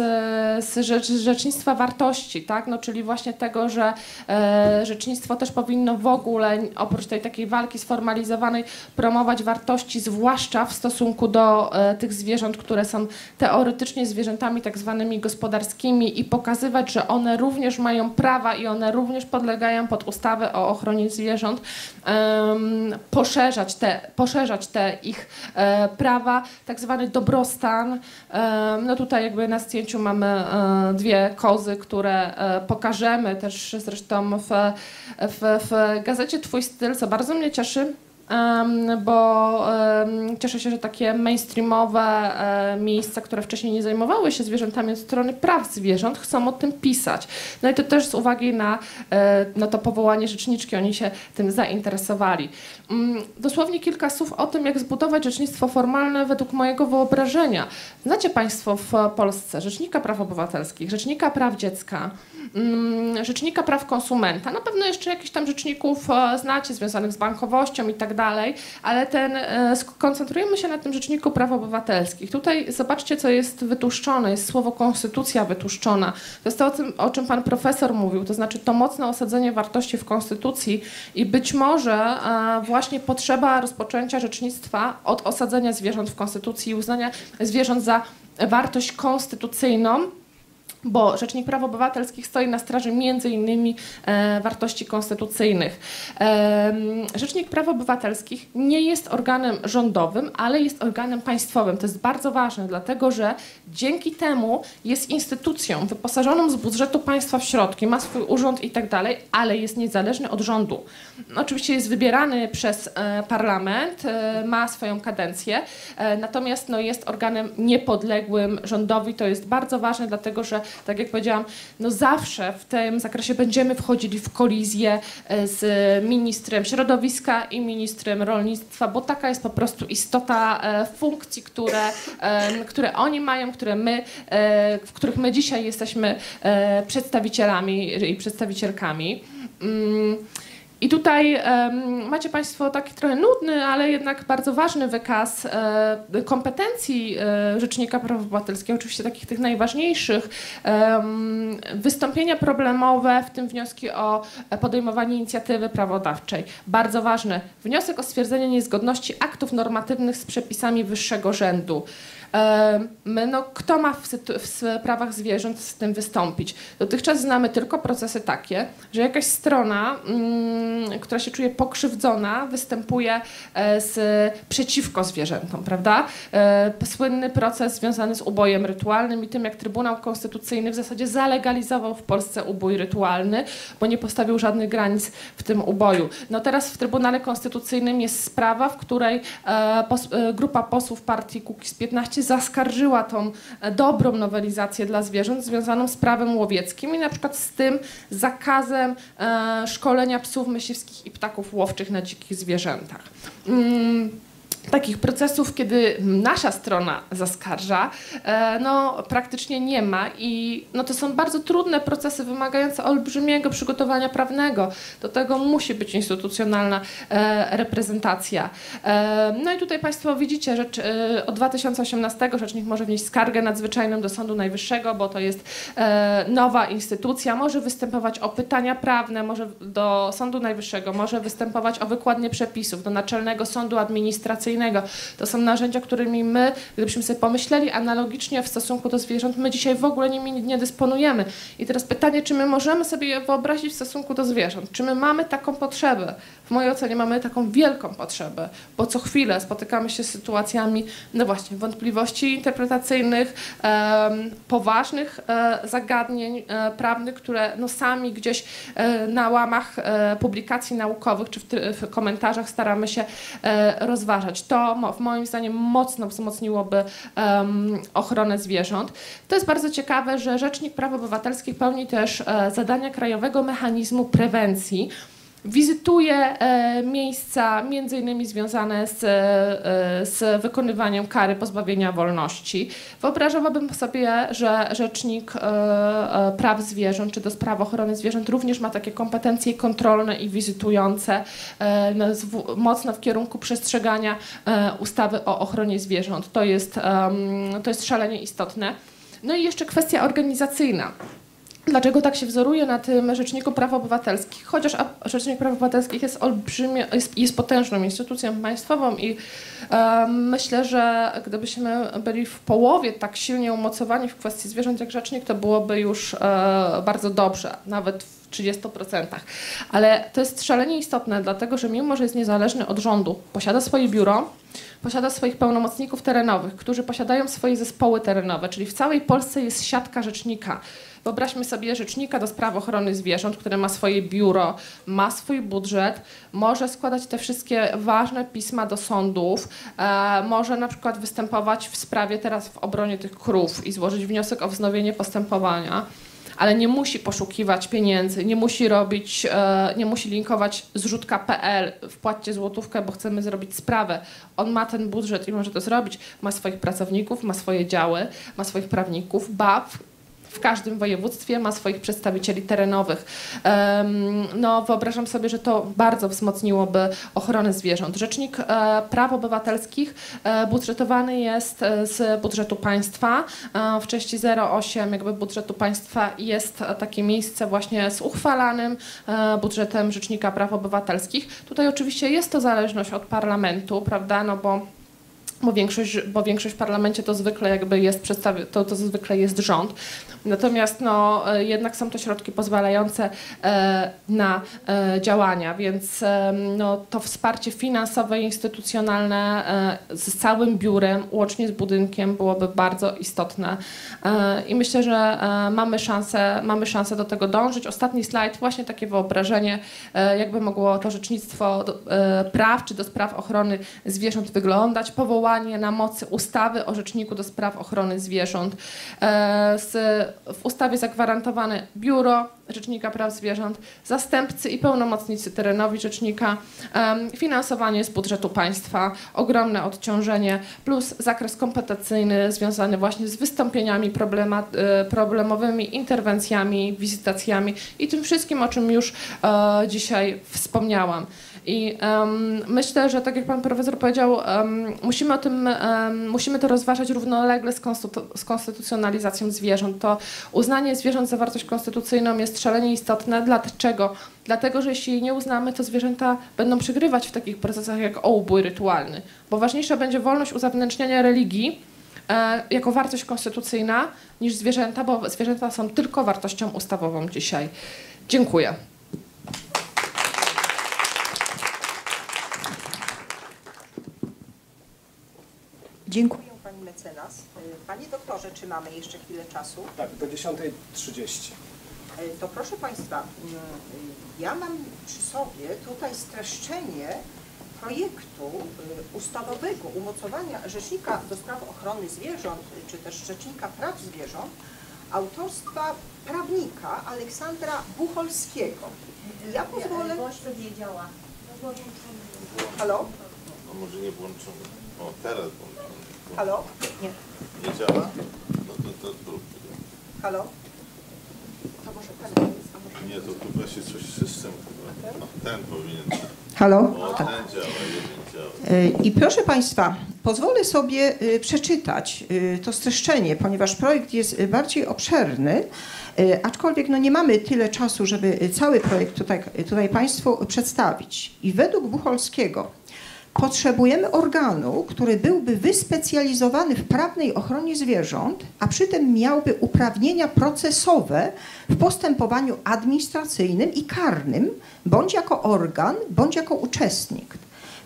z rzecz, rzecznictwa wartości, tak? no, czyli właśnie tego, że e, rzecznictwo też powinno w ogóle, oprócz tej takiej walki sformalizowanej, promować wartości, zwłaszcza w stosunku do e, tych zwierząt, które są teoretycznie zwierzętami tak zwanymi gospodarskimi i pokazywać, że one również mają prawa i one również podlegają pod ustawę o ochronie zwierząt, poszerzać, te, poszerzać te ich e, prawa, tak zwany dobrostan. Em, No tutaj jakby na zdjęciu mamy e, dwie kozy, które e, pokażemy też zresztą w, w, w gazecie Twój styl, co bardzo mnie cieszy. Bo cieszę się, że takie mainstreamowe e, miejsca, które wcześniej nie zajmowały się zwierzętami od strony praw zwierząt, chcą o tym pisać. No i to też z uwagi na, e, na to powołanie rzeczniczki, oni się tym zainteresowali. Mm, Dosłownie kilka słów o tym, jak zbudować rzecznictwo formalne według mojego wyobrażenia. Znacie Państwo w Polsce Rzecznika Praw Obywatelskich, Rzecznika Praw Dziecka, mm, Rzecznika Praw Konsumenta. Na pewno jeszcze jakichś tam rzeczników e, znacie, związanych z bankowością i tak dalej, ale ten, e, skoncentrujemy się na tym Rzeczniku Praw Obywatelskich. Tutaj zobaczcie, co jest wytłuszczone, jest słowo konstytucja wytłuszczona. To jest to, o, tym, o czym pan profesor mówił, to znaczy to mocne osadzenie wartości w konstytucji i być może e, właśnie potrzeba rozpoczęcia rzecznictwa od osadzenia zwierząt w konstytucji i uznania zwierząt za wartość konstytucyjną, bo Rzecznik Praw Obywatelskich stoi na straży między innymi e, wartości konstytucyjnych. Em, Rzecznik Praw Obywatelskich nie jest organem rządowym, ale jest organem państwowym. To jest bardzo ważne, dlatego że dzięki temu jest instytucją wyposażoną z budżetu państwa w środki, ma swój urząd i tak dalej, ale jest niezależny od rządu. Oczywiście jest wybierany przez e, parlament, e, ma swoją kadencję, e, natomiast no, jest organem niepodległym rządowi. To jest bardzo ważne, dlatego że, tak jak powiedziałam, no zawsze w tym zakresie będziemy wchodzili w kolizję e, z ministrem środowiska i ministrem rolnictwa, bo taka jest po prostu istota e, funkcji, które, które oni mają, które my, e, w których my dzisiaj jesteśmy przedstawicielami i przedstawicielkami. I tutaj em, macie Państwo taki trochę nudny, ale jednak bardzo ważny wykaz e, kompetencji e, Rzecznika Praw Obywatelskich, oczywiście takich tych najważniejszych. Em, wystąpienia problemowe, w tym wnioski o podejmowanie inicjatywy prawodawczej. Bardzo ważne. Wniosek o stwierdzenie niezgodności aktów normatywnych z przepisami wyższego rzędu. My, no, kto ma w, w sprawach zwierząt z tym wystąpić? Dotychczas znamy tylko procesy takie, że jakaś strona, mm, która się czuje pokrzywdzona, występuje e, z, przeciwko zwierzętom, prawda? E, słynny proces związany z ubojem rytualnym i tym, jak Trybunał Konstytucyjny w zasadzie zalegalizował w Polsce ubój rytualny, bo nie postawił żadnych granic w tym uboju. No teraz w Trybunale Konstytucyjnym jest sprawa, w której e, grupa posłów partii Kukiz-15 zaskarżyła tą e, dobrą nowelizację dla zwierząt związaną z prawem łowieckim i na przykład z tym zakazem e, szkolenia psów myśliwskich i ptaków łowczych na dzikich zwierzętach. Takich procesów, kiedy nasza strona zaskarża, e, no praktycznie nie ma i no, to są bardzo trudne procesy wymagające olbrzymiego przygotowania prawnego. Do tego musi być instytucjonalna e, reprezentacja. E, no i tutaj Państwo widzicie, że od 2018 rzecznik może wnieść skargę nadzwyczajną do Sądu Najwyższego, bo to jest nowa instytucja, może występować o pytania prawne, może do Sądu Najwyższego, może występować o wykładnie przepisów, do Naczelnego Sądu Administracyjnego, To są narzędzia, którymi my, gdybyśmy sobie pomyśleli analogicznie w stosunku do zwierząt, my dzisiaj w ogóle nimi nie dysponujemy. I teraz pytanie, czy my możemy sobie je wyobrazić w stosunku do zwierząt? Czy my mamy taką potrzebę? W mojej ocenie mamy taką wielką potrzebę, bo co chwilę spotykamy się z sytuacjami, no właśnie, wątpliwości interpretacyjnych, poważnych e, zagadnień e, prawnych, które no sami gdzieś e, na łamach publikacji naukowych czy w, komentarzach staramy się e, To w moim zdaniem mocno wzmocniłoby em, ochronę zwierząt. To jest bardzo ciekawe, że Rzecznik Praw Obywatelskich pełni też e, zadania Krajowego Mechanizmu Prewencji. Wizytuje e, miejsca między innymi związane z, e, z wykonywaniem kary pozbawienia wolności. Wyobrażałabym sobie, że Rzecznik e, e, Praw Zwierząt czy do spraw ochrony zwierząt również ma takie kompetencje kontrolne i wizytujące e, no, mocno w kierunku przestrzegania e, ustawy o ochronie zwierząt. To jest, to jest szalenie istotne. No i jeszcze kwestia organizacyjna. Dlaczego tak się wzoruje na tym Rzeczniku Praw Obywatelskich? Chociaż Rzecznik Praw Obywatelskich jest olbrzymio, jest, jest potężną instytucją państwową i e, myślę, że gdybyśmy byli w połowie tak silnie umocowani w kwestii zwierząt jak Rzecznik, to byłoby już e, bardzo dobrze, nawet w 30%. Ale to jest szalenie istotne, dlatego że mimo, że jest niezależny od rządu, posiada swoje biuro, posiada swoich pełnomocników terenowych, którzy posiadają swoje zespoły terenowe, czyli w całej Polsce jest siatka rzecznika. Wyobraźmy sobie rzecznika do spraw ochrony zwierząt, który ma swoje biuro, ma swój budżet, może składać te wszystkie ważne pisma do sądów, e, może na przykład występować w sprawie teraz w obronie tych krów i złożyć wniosek o wznowienie postępowania ale nie musi poszukiwać pieniędzy, nie musi robić, e, nie musi linkować zrzutka.pl, wpłaccie złotówkę, bo chcemy zrobić sprawę. On ma ten budżet i może to zrobić. Ma swoich pracowników, ma swoje działy, ma swoich prawników, ba, w, każdym województwie ma swoich przedstawicieli terenowych. No, wyobrażam sobie, że to bardzo wzmocniłoby ochronę zwierząt. Rzecznik e, Praw Obywatelskich e, budżetowany jest e, z budżetu państwa. W części 08 jakby budżetu państwa jest takie miejsce właśnie z uchwalanym budżetem Rzecznika Praw Obywatelskich. Tutaj oczywiście jest to zależność od parlamentu, prawda, no bo bo większość, bo większość w parlamencie to zwykle jakby jest to, to zwykle jest rząd. Natomiast no, e, jednak są to środki pozwalające e, na e, działania, więc e, no, to wsparcie finansowe i instytucjonalne e, z całym biurem, łącznie z budynkiem byłoby bardzo istotne. E, I myślę, że mamy szansę, mamy szansę do tego dążyć. Ostatni slajd, właśnie takie wyobrażenie, jakby mogło to rzecznictwo do, praw czy do spraw ochrony zwierząt wyglądać. Powołanie na mocy ustawy o Rzeczniku do spraw ochrony zwierząt. E, w ustawie zagwarantowane biuro Rzecznika Praw Zwierząt, zastępcy i pełnomocnicy terenowi Rzecznika, finansowanie z budżetu państwa, ogromne odciążenie, plus zakres kompetencyjny związany właśnie z wystąpieniami e, problemowymi, interwencjami, wizytacjami i tym wszystkim, o czym już e, dzisiaj wspomniałam. I em, myślę, że tak jak pan profesor powiedział, em, musimy o tym, em, musimy to rozważać równolegle z, z konstytucjonalizacją zwierząt. To uznanie zwierząt za wartość konstytucyjną jest szalenie istotne. Dlaczego? Dlatego, że jeśli jej nie uznamy, to zwierzęta będą przegrywać w takich procesach jak ołbój rytualny, bo ważniejsza będzie wolność uzewnętrzniania religii e, jako wartość konstytucyjna niż zwierzęta, bo zwierzęta są tylko wartością ustawową dzisiaj. Dziękuję. Dziękuję Pani mecenas. Y, Panie doktorze, czy mamy jeszcze chwilę czasu? Tak, do 10.30. Y, To proszę Państwa, mm, ja mam przy sobie tutaj streszczenie projektu y, ustawowego umocowania Rzecznika do spraw ochrony zwierząt, czy też Rzecznika Praw Zwierząt, autorstwa prawnika Aleksandra Bucholskiego. Ja pozwolę... To wiedziała. Halo? No może nie włączony. O, teraz włączony. Halo? Nie. Nie działa? No to, to zrób. Halo? To może Pan jest, a może... Nie, to chyba się coś z system chyba. No, ten powinien. Halo? O, ten działa, jeden działa. Y, I proszę Państwa, pozwolę sobie y, przeczytać y, to streszczenie, ponieważ projekt jest bardziej obszerny, aczkolwiek no nie mamy tyle czasu, żeby cały projekt tutaj, tutaj Państwu przedstawić. I według Bucholskiego Potrzebujemy organu, który byłby wyspecjalizowany w prawnej ochronie zwierząt, a przy tym miałby uprawnienia procesowe w postępowaniu administracyjnym i karnym, bądź jako organ, bądź jako uczestnik.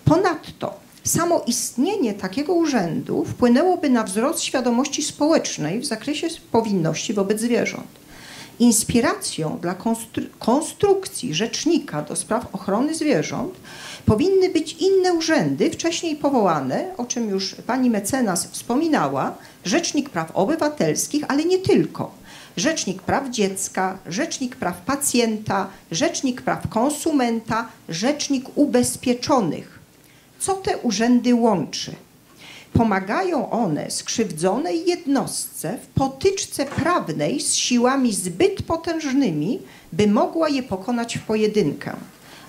Ponadto samo istnienie takiego urzędu wpłynęłoby na wzrost świadomości społecznej w zakresie powinności wobec zwierząt. Inspiracją dla konstru- konstrukcji rzecznika do spraw ochrony zwierząt powinny być inne urzędy wcześniej powołane, o czym już pani mecenas wspominała, Rzecznik Praw Obywatelskich, ale nie tylko. Rzecznik Praw Dziecka, Rzecznik Praw Pacjenta, Rzecznik Praw Konsumenta, Rzecznik Ubezpieczonych. Co te urzędy łączy? Pomagają one skrzywdzonej jednostce w potyczce prawnej z siłami zbyt potężnymi, by mogła je pokonać w pojedynkę.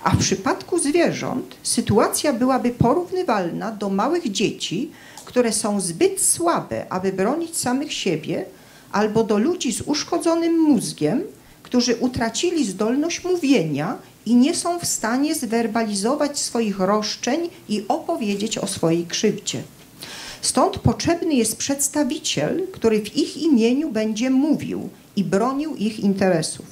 A w przypadku zwierząt sytuacja byłaby porównywalna do małych dzieci, które są zbyt słabe, aby bronić samych siebie, albo do ludzi z uszkodzonym mózgiem, którzy utracili zdolność mówienia i nie są w stanie zwerbalizować swoich roszczeń i opowiedzieć o swojej krzywdzie. Stąd potrzebny jest przedstawiciel, który w ich imieniu będzie mówił i bronił ich interesów.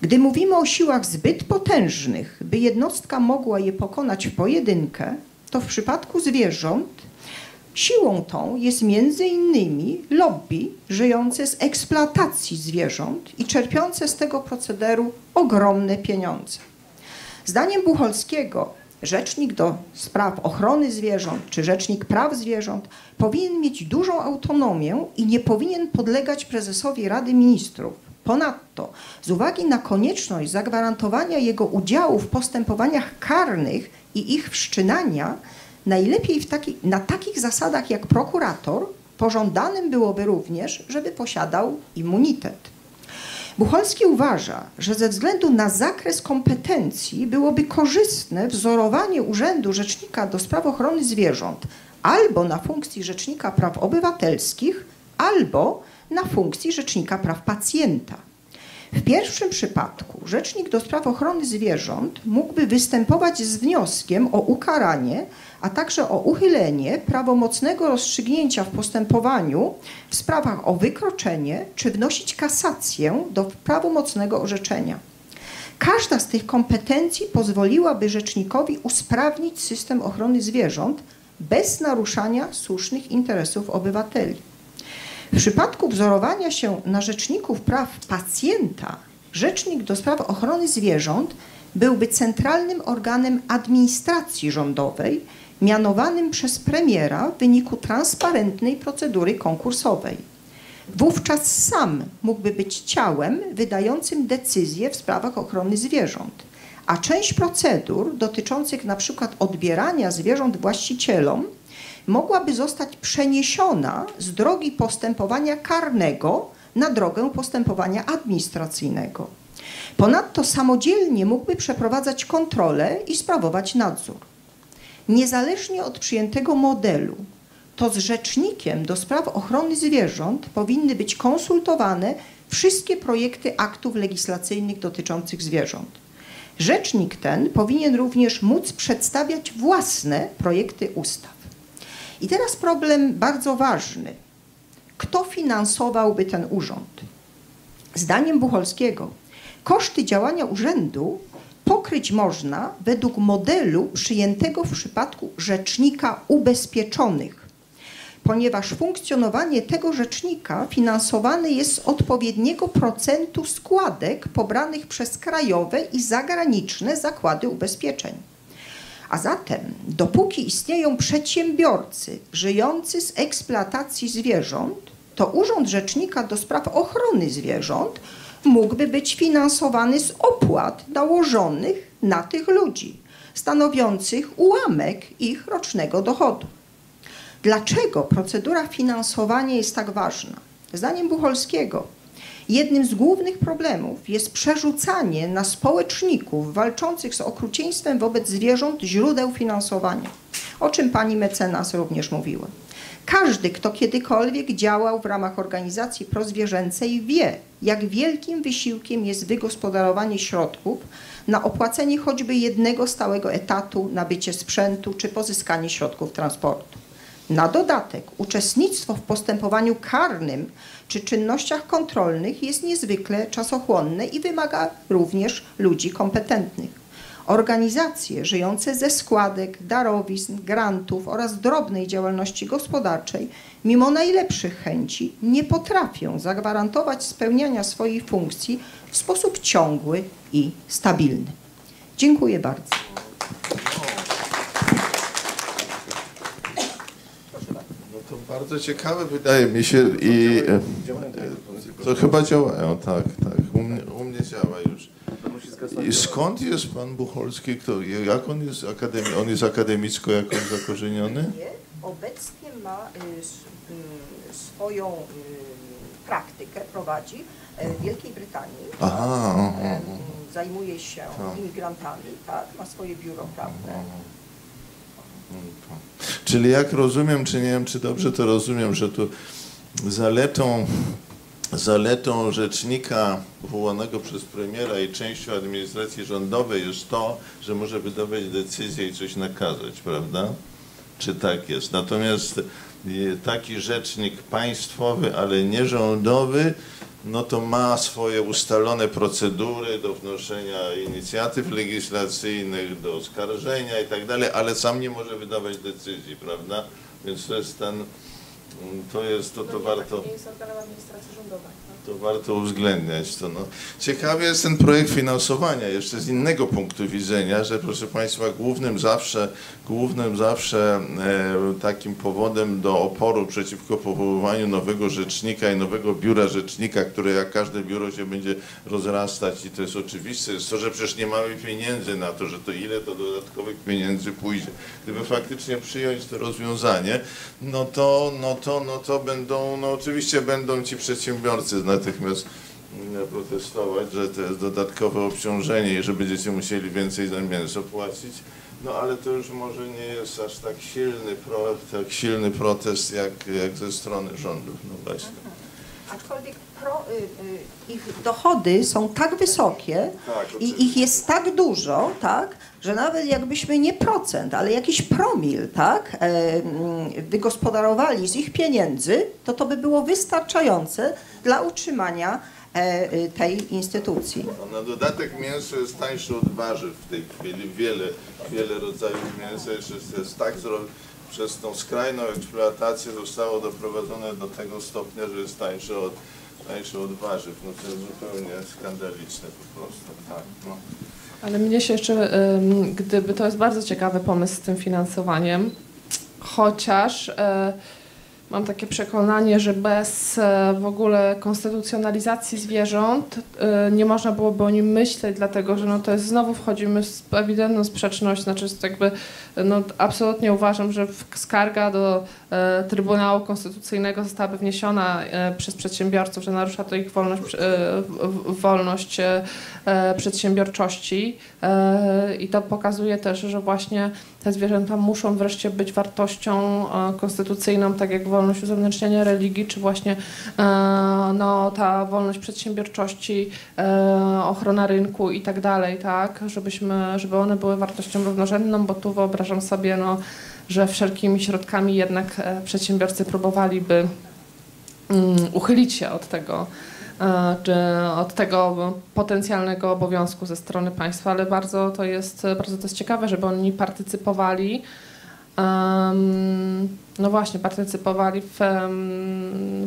Gdy mówimy o siłach zbyt potężnych, by jednostka mogła je pokonać w pojedynkę, to w przypadku zwierząt siłą tą jest między innymi lobby żyjące z eksploatacji zwierząt i czerpiące z tego procederu ogromne pieniądze. Zdaniem Bucholskiego rzecznik do spraw ochrony zwierząt czy rzecznik praw zwierząt powinien mieć dużą autonomię i nie powinien podlegać prezesowi Rady Ministrów. Ponadto, z uwagi na konieczność zagwarantowania jego udziału w postępowaniach karnych i ich wszczynania, najlepiej taki, na takich zasadach jak prokurator, pożądanym byłoby również, żeby posiadał immunitet. Bucholski uważa, że ze względu na zakres kompetencji byłoby korzystne wzorowanie Urzędu Rzecznika do Spraw Ochrony Zwierząt albo na funkcji Rzecznika Praw Obywatelskich, albo na funkcji Rzecznika Praw Pacjenta. W pierwszym przypadku Rzecznik do Spraw Ochrony Zwierząt mógłby występować z wnioskiem o ukaranie, a także o uchylenie prawomocnego rozstrzygnięcia w postępowaniu w sprawach o wykroczenie, czy wnosić kasację do prawomocnego orzeczenia. Każda z tych kompetencji pozwoliłaby rzecznikowi usprawnić system ochrony zwierząt bez naruszania słusznych interesów obywateli. W przypadku wzorowania się na rzeczników praw pacjenta, rzecznik do spraw ochrony zwierząt byłby centralnym organem administracji rządowej, mianowanym przez premiera w wyniku transparentnej procedury konkursowej. Wówczas sam mógłby być ciałem wydającym decyzje w sprawach ochrony zwierząt, a część procedur dotyczących przykład odbierania zwierząt właścicielom mogłaby zostać przeniesiona z drogi postępowania karnego na drogę postępowania administracyjnego. Ponadto samodzielnie mógłby przeprowadzać kontrolę i sprawować nadzór. Niezależnie od przyjętego modelu, to z rzecznikiem do spraw ochrony zwierząt powinny być konsultowane wszystkie projekty aktów legislacyjnych dotyczących zwierząt. Rzecznik ten powinien również móc przedstawiać własne projekty ustaw. I teraz problem bardzo ważny. Kto finansowałby ten urząd? Zdaniem Bucholskiego koszty działania urzędu pokryć można według modelu przyjętego w przypadku rzecznika ubezpieczonych, ponieważ funkcjonowanie tego rzecznika finansowane jest z odpowiedniego procentu składek pobranych przez krajowe i zagraniczne zakłady ubezpieczeń. A zatem, dopóki istnieją przedsiębiorcy żyjący z eksploatacji zwierząt, to Urząd Rzecznika do Spraw Ochrony Zwierząt mógłby być finansowany z opłat nałożonych na tych ludzi, stanowiących ułamek ich rocznego dochodu. Dlaczego procedura finansowania jest tak ważna? Zdaniem Bucholskiego, jednym z głównych problemów jest przerzucanie na społeczników walczących z okrucieństwem wobec zwierząt źródeł finansowania, o czym pani mecenas również mówiła. Każdy, kto kiedykolwiek działał w ramach organizacji prozwierzęcej, wie, jak wielkim wysiłkiem jest wygospodarowanie środków na opłacenie choćby jednego stałego etatu, nabycie sprzętu czy pozyskanie środków transportu. Na dodatek uczestnictwo w postępowaniu karnym czy czynnościach kontrolnych jest niezwykle czasochłonne i wymaga również ludzi kompetentnych. Organizacje żyjące ze składek, darowizn, grantów oraz drobnej działalności gospodarczej, mimo najlepszych chęci, nie potrafią zagwarantować spełniania swojej funkcji w sposób ciągły i stabilny. Dziękuję bardzo. No to bardzo ciekawe wydaje mi się i e, jak to chyba działają, tak, tak. U mnie, u mnie działa już. I skąd jest pan Bucholski? Kto, jak on jest akademi, on jest akademicko jakoś zakorzeniony? Nie, Obecnie ma s- y, swoją praktykę, prowadzi w Wielkiej Brytanii. Aha, aha. Zajmuje się Tak. imigrantami, tak, ma swoje biuro prawne. Czyli jak rozumiem, czy nie wiem, czy dobrze to rozumiem, że tu zaletą, zaletą rzecznika powołanego przez premiera i częścią administracji rządowej jest to, że może wydawać decyzje i coś nakazać, prawda? Czy tak jest? Natomiast e, taki rzecznik państwowy, ale nie rządowy, no to ma swoje ustalone procedury do wnoszenia inicjatyw legislacyjnych, do oskarżenia i tak dalej, ale sam nie może wydawać decyzji, prawda? Więc to jest ten, to jest, to, to warto... Nie jest organem administracji rządowej. To warto uwzględniać to. No. Ciekawy jest ten projekt finansowania jeszcze z innego punktu widzenia, że proszę Państwa głównym zawsze, głównym zawsze e, takim powodem do oporu przeciwko powoływaniu nowego rzecznika i nowego biura rzecznika, które jak każde biuro się będzie rozrastać i to jest oczywiste, jest to, że przecież nie mamy pieniędzy na to, że to ile to dodatkowych pieniędzy pójdzie. Gdyby faktycznie przyjąć to rozwiązanie, no to, no to, no to będą, no oczywiście będą ci przedsiębiorcy natychmiast mm, protestować, że to jest dodatkowe obciążenie i że będziecie musieli więcej za mięso płacić. No ale to już może nie jest aż tak silny, pro, tak silny protest jak, jak ze strony rządów. No właśnie. Aczkolwiek pro, y, y, ich dochody są tak wysokie Tak, i ich jest tak dużo, tak, że nawet jakbyśmy nie procent, ale jakiś promil, tak, e, mm, wygospodarowali z ich pieniędzy, to to by było wystarczające dla utrzymania e, y, tej instytucji. Na dodatek mięso jest tańsze od warzyw w tej chwili. Wiele, wiele rodzajów mięsa jest tak zro... przez tą skrajną eksploatację zostało doprowadzone do tego stopnia, że jest tańsze od, tańsze od warzyw. No to jest zupełnie skandaliczne po prostu. Tak, no. Ale mnie się jeszcze, gdyby to jest bardzo ciekawy pomysł z tym finansowaniem, chociaż e, mam takie przekonanie, że bez e, w ogóle konstytucjonalizacji zwierząt e, nie można byłoby o nim myśleć, dlatego że no to jest znowu wchodzimy w ewidentną sprzeczność, znaczy jakby no, absolutnie uważam, że skarga do Trybunału Konstytucyjnego zostałaby wniesiona e, przez przedsiębiorców, że narusza to ich wolność, e, wolność e, e, przedsiębiorczości. E, i to pokazuje też, że właśnie te zwierzęta muszą wreszcie być wartością e, konstytucyjną, tak jak wolność uzewnętrzniania religii, czy właśnie e, no, ta wolność przedsiębiorczości, e, ochrona rynku i tak dalej, tak, żebyśmy, żeby one były wartością równorzędną, bo tu wyobrażam sobie, no, że wszelkimi środkami jednak e, przedsiębiorcy próbowaliby mm, uchylić się od tego, e, czy od tego potencjalnego obowiązku ze strony państwa, ale bardzo to jest, bardzo to jest ciekawe, żeby oni partycypowali. no właśnie, partycypowali w,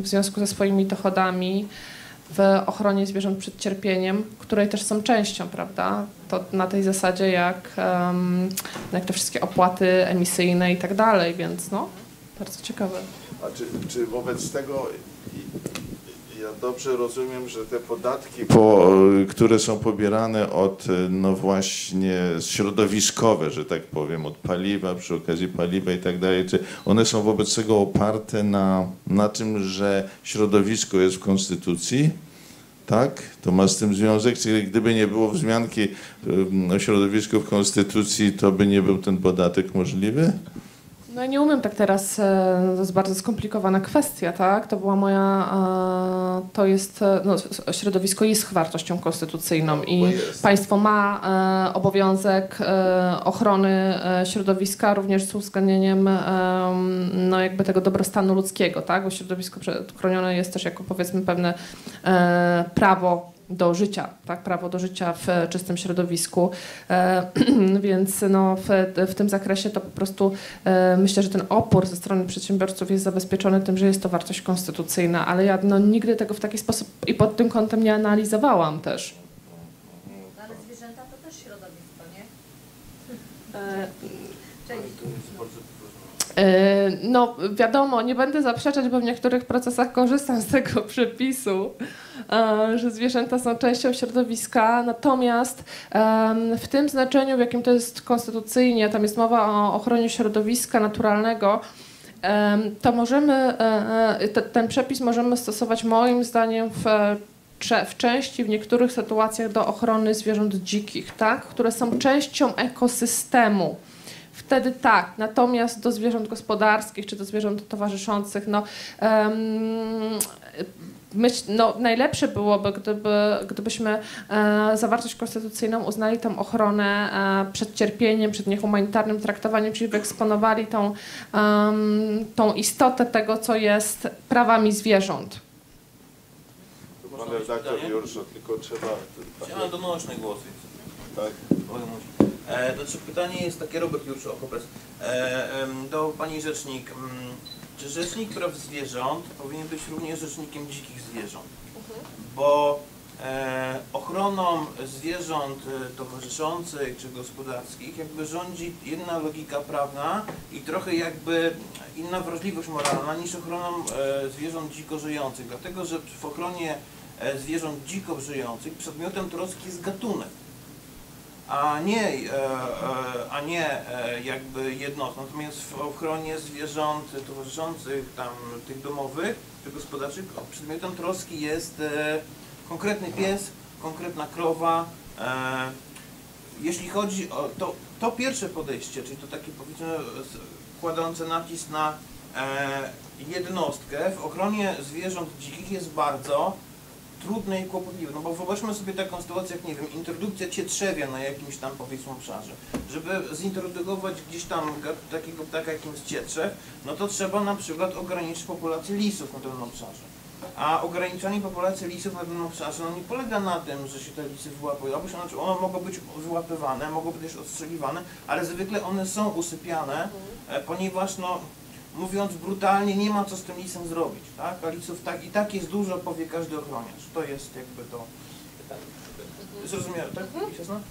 w związku ze swoimi dochodami w ochronie zwierząt przed cierpieniem, której też są częścią, prawda? To na tej zasadzie jak, em, jak te wszystkie opłaty emisyjne i tak dalej, więc no, bardzo ciekawe. A czy, czy wobec tego ja dobrze rozumiem, że te podatki, po, które są pobierane od no właśnie środowiskowe, że tak powiem, od paliwa, przy okazji paliwa i tak dalej, czy one są wobec tego oparte na, na tym, że środowisko jest w konstytucji? Tak? To ma z tym związek? Czyli gdyby nie było wzmianki ym, o środowisku w konstytucji, to by nie był ten podatek możliwy? No ja nie umiem tak teraz, e, to jest bardzo skomplikowana kwestia, tak? To była moja, e, to jest, e, no, środowisko jest wartością konstytucyjną i państwo ma obowiązek ochrony środowiska również z uwzględnieniem no, jakby tego dobrostanu ludzkiego, tak? Bo środowisko chronione jest też jako powiedzmy pewne prawo do życia, tak? Prawo do życia w e, czystym środowisku. E, więc no, w, w tym zakresie to po prostu e, myślę, że ten opór ze strony przedsiębiorców jest zabezpieczony tym, że jest to wartość konstytucyjna, ale ja no, nigdy tego w taki sposób i pod tym kątem nie analizowałam też. No, ale zwierzęta to też środowisko, nie? E, Cześć. To jest bardzo trudne. E, No, wiadomo, nie będę zaprzeczać, bo w niektórych procesach korzystam z tego przepisu, e, że zwierzęta są częścią środowiska, natomiast w tym znaczeniu, w jakim to jest konstytucyjnie, tam jest mowa o ochronie środowiska naturalnego, to możemy, e, e, te- ten przepis możemy stosować moim zdaniem w w części, w niektórych sytuacjach do ochrony zwierząt dzikich, tak? które są częścią ekosystemu. Wtedy tak, natomiast do zwierząt gospodarskich czy do zwierząt towarzyszących, no, em, myśl, no najlepsze byłoby, gdyby, gdybyśmy e, zawartość konstytucyjną uznali tą ochronę e, przed cierpieniem, przed niehumanitarnym traktowaniem, czyli wyeksponowali tą, tą istotę tego, co jest prawami zwierząt. Pan redaktor? Jurszo, tylko trzeba... Chciałem donośny głos, Tak. E, to czy pytanie jest takie, Robert już Okopres, e, do Pani Rzecznik. Mm, Czy Rzecznik Praw Zwierząt powinien być również Rzecznikiem Dzikich Zwierząt? Bo e, ochroną zwierząt towarzyszących czy gospodarskich jakby rządzi jedna logika prawna i trochę jakby inna wrażliwość moralna niż ochroną zwierząt dziko żyjących. Dlatego, że w ochronie zwierząt dziko żyjących przedmiotem troski jest gatunek a nie, e, e, a nie e, jakby jednostka. Natomiast w ochronie zwierząt towarzyszących tam tych domowych czy gospodarczych przedmiotem troski jest konkretny pies, konkretna krowa. Jeśli chodzi o to, to pierwsze podejście, czyli to takie powiedzmy kładące nacisk na jednostkę w ochronie zwierząt dzikich jest bardzo trudne i kłopotliwe, no bo wyobraźmy sobie taką sytuację, jak nie wiem, introdukcja cietrzewia na jakimś tam powiedzmy obszarze. Żeby zintrodukować gdzieś tam takiego ptaka jakim jest cietrzew, no to trzeba na przykład ograniczyć populację lisów na danym obszarze. A ograniczanie populacji lisów na danym obszarze no nie polega na tym, że się te lisy wyłapują, znaczy one mogą być wyłapywane, mogą być też ostrzeliwane, ale zwykle one są usypiane, e, ponieważ no mówiąc brutalnie, nie ma co z tym lisem zrobić, tak? A lisów tak, i tak jest dużo, powie każdy ochroniarz. To jest jakby to. Zrozumiałe, tak? Jasne? Yy,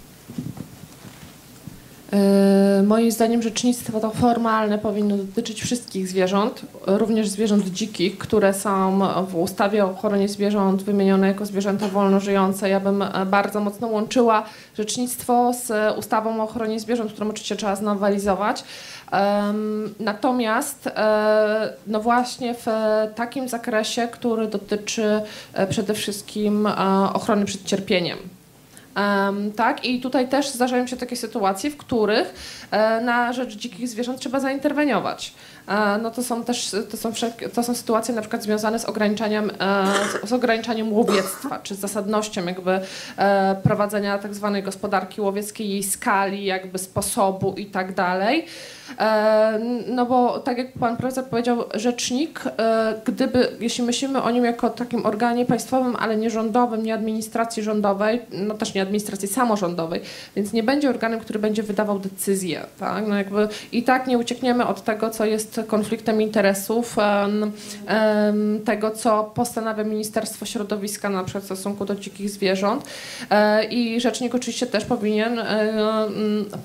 Moim zdaniem rzecznictwo to formalne powinno dotyczyć wszystkich zwierząt, również zwierząt dzikich, które są w ustawie o ochronie zwierząt wymienione jako zwierzęta wolno żyjące. Ja bym e, bardzo mocno łączyła rzecznictwo z ustawą o ochronie zwierząt, którą oczywiście trzeba znowelizować. Natomiast e, no właśnie w takim zakresie, który dotyczy e, przede wszystkim ochrony przed cierpieniem. Em, tak, i tutaj też zdarzają się takie sytuacje, w których e, na rzecz dzikich zwierząt trzeba zainterweniować. E, no to są też to są, to są sytuacje na przykład związane z ograniczaniem, e, z, z ograniczaniem łowiectwa, czy z zasadnością jakby e, prowadzenia tak zwanej gospodarki łowieckiej, jej skali, jakby sposobu i tak dalej. E, No bo tak jak pan profesor powiedział, rzecznik, e, gdyby, jeśli myślimy o nim jako takim organie państwowym, ale nie rządowym, nie administracji rządowej, no też nie administracji samorządowej, więc nie będzie organem, który będzie wydawał decyzje, tak? No jakby i tak nie uciekniemy od tego, co jest konfliktem interesów, tego, co postanawia Ministerstwo Środowiska na przykład w stosunku do dzikich zwierząt E, i rzecznik oczywiście też powinien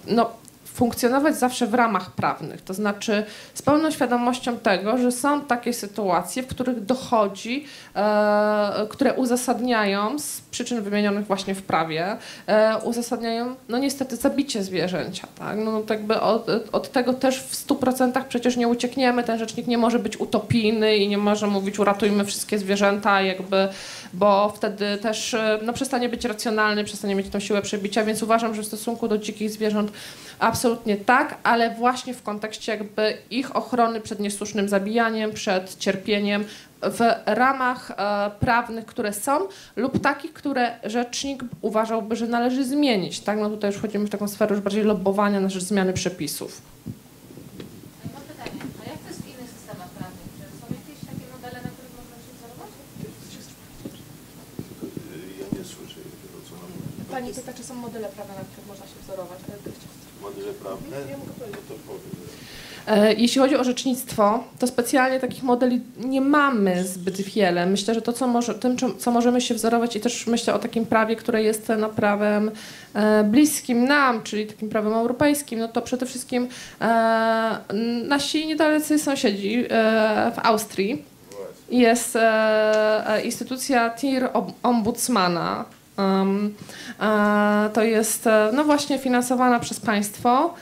no, funkcjonować zawsze w ramach prawnych, to znaczy z pełną świadomością tego, że są takie sytuacje, w których dochodzi, e, które uzasadniają z przyczyn wymienionych właśnie w prawie, e, uzasadniają no niestety zabicie zwierzęcia. Tak? No, to jakby od, od tego też w 100% przecież nie uciekniemy, ten rzecznik nie może być utopijny i nie może mówić uratujmy wszystkie zwierzęta, jakby, bo wtedy też e, no, przestanie być racjonalny, przestanie mieć tą siłę przebicia, więc uważam, że w stosunku do dzikich zwierząt absolutnie tak, ale właśnie w kontekście jakby ich ochrony przed niesłusznym zabijaniem, przed cierpieniem w ramach e, prawnych, które są lub takich, które rzecznik uważałby, że należy zmienić. Tak? No tutaj już wchodzimy w taką sferę już bardziej lobbowania na rzecz zmiany przepisów. Mam pytanie, a jak to jest w innych systemach prawnych? Czy są jakieś takie modele, na których można się wzorować? Ja nie słyszę tego, co mam. Pani pyta, czy są modele prawne, na których można się wzorować. Modele prawne? No to powiem. E, Jeśli chodzi o orzecznictwo, to specjalnie takich modeli nie mamy zbyt wiele. Myślę, że to, co może, tym, co możemy się wzorować i też myślę o takim prawie, które jest no, prawem e, bliskim nam, czyli takim prawem europejskim, no to przede wszystkim e, nasi niedalecy sąsiedzi w Austrii jest instytucja TIR Om- Ombudsmana. To jest no właśnie finansowana przez państwo.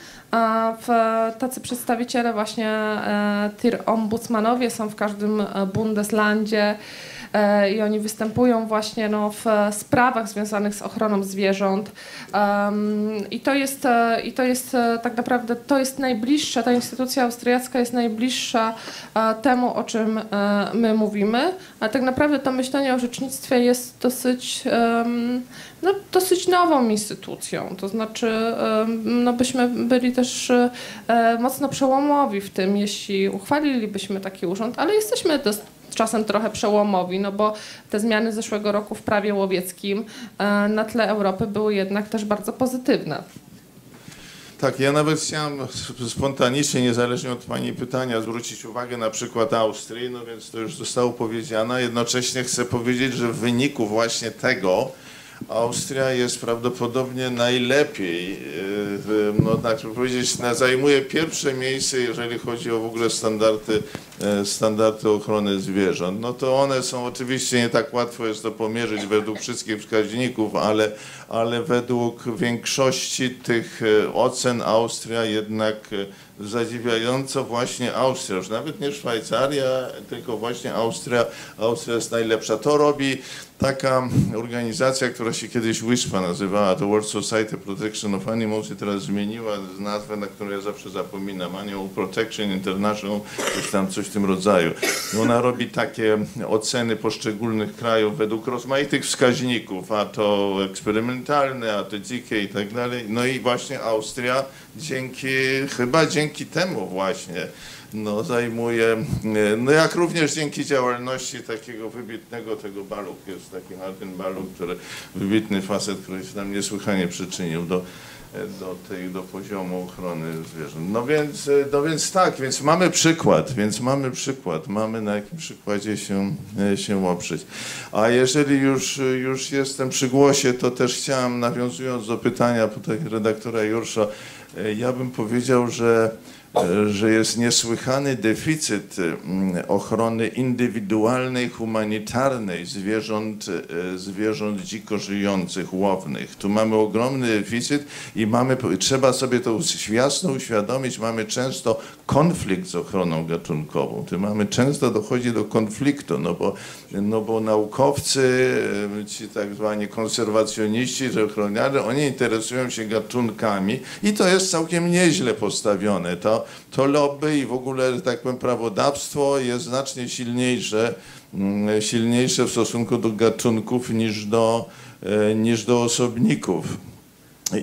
W, tacy przedstawiciele właśnie e, TIR ombudsmanowie są w każdym e, Bundeslandzie i oni występują właśnie no, w e, sprawach związanych z ochroną zwierząt. I to jest, e, i to jest e, tak naprawdę, to jest najbliższa, ta instytucja austriacka jest najbliższa e, temu, o czym e, my mówimy, a tak naprawdę to myślenie o orzecznictwie jest dosyć, no, dosyć nową instytucją. To znaczy, no, byśmy byli też e, mocno przełomowi w tym, jeśli uchwalilibyśmy taki urząd, ale jesteśmy czasem trochę przełomowi, no bo te zmiany zeszłego roku w prawie łowieckim e, na tle Europy były jednak też bardzo pozytywne. Tak, ja nawet chciałem sp- spontanicznie, niezależnie od Pani pytania, zwrócić uwagę na przykład Austrii, no więc to już zostało powiedziane. Jednocześnie chcę powiedzieć, że w wyniku właśnie tego Austria jest prawdopodobnie najlepiej, yy, w- no tak powiedzieć, zajmuje pierwsze miejsce, jeżeli chodzi o w ogóle standardy, e, standardy ochrony zwierząt. No to one są oczywiście nie tak łatwo jest to pomierzyć według wszystkich wskaźników, ale, ale według większości tych ocen Austria jednak zadziwiająco właśnie Austria, już nawet nie Szwajcaria, tylko właśnie Austria, Austria jest najlepsza. To robi taka organizacja, która się kiedyś WISPA nazywała, to World Society Protection of Animals i teraz zmieniła nazwę, na którą ja zawsze zapominam, Animal Protection International, coś tam, coś w tym rodzaju. I ona robi takie oceny poszczególnych krajów według rozmaitych wskaźników, a to eksperymentalne, a to dzikie i tak dalej. No i właśnie Austria dzięki, chyba dzięki temu właśnie, no zajmuje, e, no jak również dzięki działalności takiego wybitnego tego Baluk, jest taki Martin Baluk, który wybitny facet, który się nam niesłychanie przyczynił do, e, do, tej, do poziomu ochrony zwierząt. No więc, e, no więc tak, więc mamy przykład, więc mamy przykład, mamy na jakim przykładzie się, się oprzeć. A jeżeli już, już jestem przy głosie, to też chciałem, nawiązując do pytania tutaj redaktora Jursza, ja bym powiedział, że że jest niesłychany deficyt mm, ochrony indywidualnej, humanitarnej zwierząt, e, zwierząt dziko żyjących, łownych. Tu mamy ogromny deficyt i mamy, trzeba sobie to jasno uświadomić, mamy często konflikt z ochroną gatunkową. Tu mamy często dochodzi do konfliktu, no bo, no bo naukowcy, e, ci tak zwani konserwacjoniści, że ochroniarze, oni interesują się gatunkami i to jest całkiem nieźle postawione. To, to lobby i w ogóle, że tak powiem, prawodawstwo jest znacznie silniejsze, mm, silniejsze w stosunku do gatunków niż do, e, niż do osobników.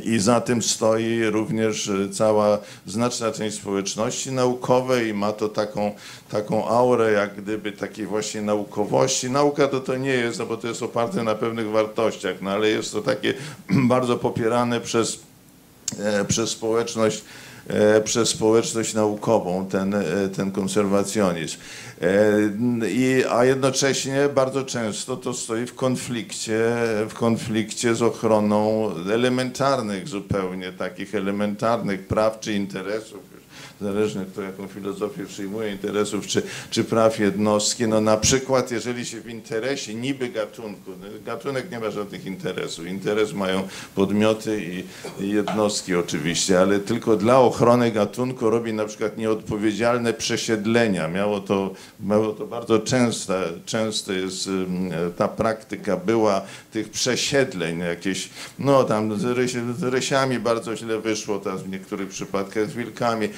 I za tym stoi również cała znaczna część społeczności naukowej i ma to taką, taką aurę jak gdyby takiej właśnie naukowości. Nauka to to nie jest, no bo to jest oparte na pewnych wartościach, no ale jest to takie bardzo popierane przez, e, przez społeczność przez społeczność naukową, ten, e, ten konserwacjonizm. E, I, a jednocześnie bardzo często to stoi w konflikcie, w konflikcie z ochroną elementarnych zupełnie, takich elementarnych praw czy interesów. Zależnie kto jaką filozofię przyjmuje, interesów czy, czy praw jednostki. No na przykład, jeżeli się w interesie niby gatunku, no, gatunek nie ma żadnych interesów, interes mają podmioty i, i jednostki oczywiście, ale tylko dla ochrony gatunku robi na przykład nieodpowiedzialne przesiedlenia. Miało to, miało to bardzo częste, często jest ta praktyka była tych przesiedleń jakieś, no tam z, ryś, z rysiami bardzo źle wyszło, tam w niektórych przypadkach z wilkami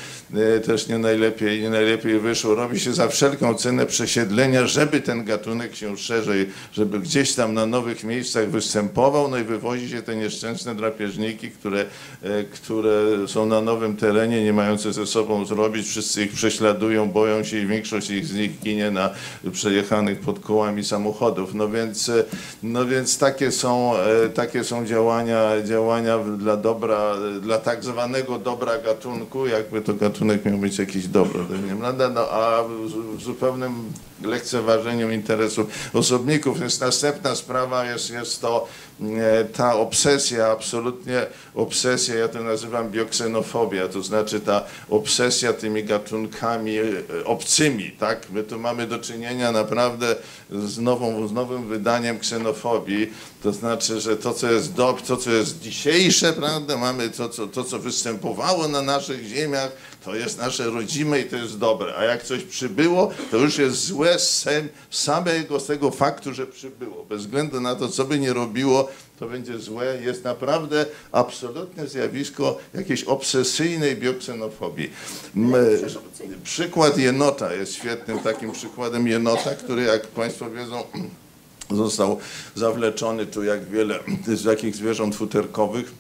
też nie najlepiej, nie najlepiej wyszło. Robi się za wszelką cenę przesiedlenia, żeby ten gatunek się szerzej, żeby gdzieś tam na nowych miejscach występował, no i wywozi się te nieszczęsne drapieżniki, które, e, które są na nowym terenie, nie mające ze sobą zrobić, wszyscy ich prześladują, boją się i większość ich z nich ginie na przejechanych pod kołami samochodów. No więc, e, no więc takie są, e, takie są działania, działania dla dobra, e, dla tak zwanego dobra gatunku, jakby to gatunek miał mieć jakiś dobro, to nie prawda? No, a w, w zupełnym lekceważeniu interesów osobników. Więc następna sprawa jest, jest to e, ta obsesja, absolutnie obsesja, ja to nazywam bioksenofobia, to znaczy ta obsesja tymi gatunkami e, obcymi, tak? My tu mamy do czynienia naprawdę z, nową, z nowym wydaniem ksenofobii, to znaczy, że to, co jest dob, to, co jest dzisiejsze, prawda, mamy to, co, to, co występowało na naszych ziemiach, to jest nasze rodzime i to jest dobre, a jak coś przybyło, to już jest złe z sem- samego z tego faktu, że przybyło. Bez względu na to, co by nie robiło, to będzie złe. Jest naprawdę absolutne zjawisko jakiejś obsesyjnej bioksenofobii. Przykład jenota jest świetnym takim przykładem jenota, który jak Państwo wiedzą, został zawleczony tu jak wiele z takich zwierząt futerkowych,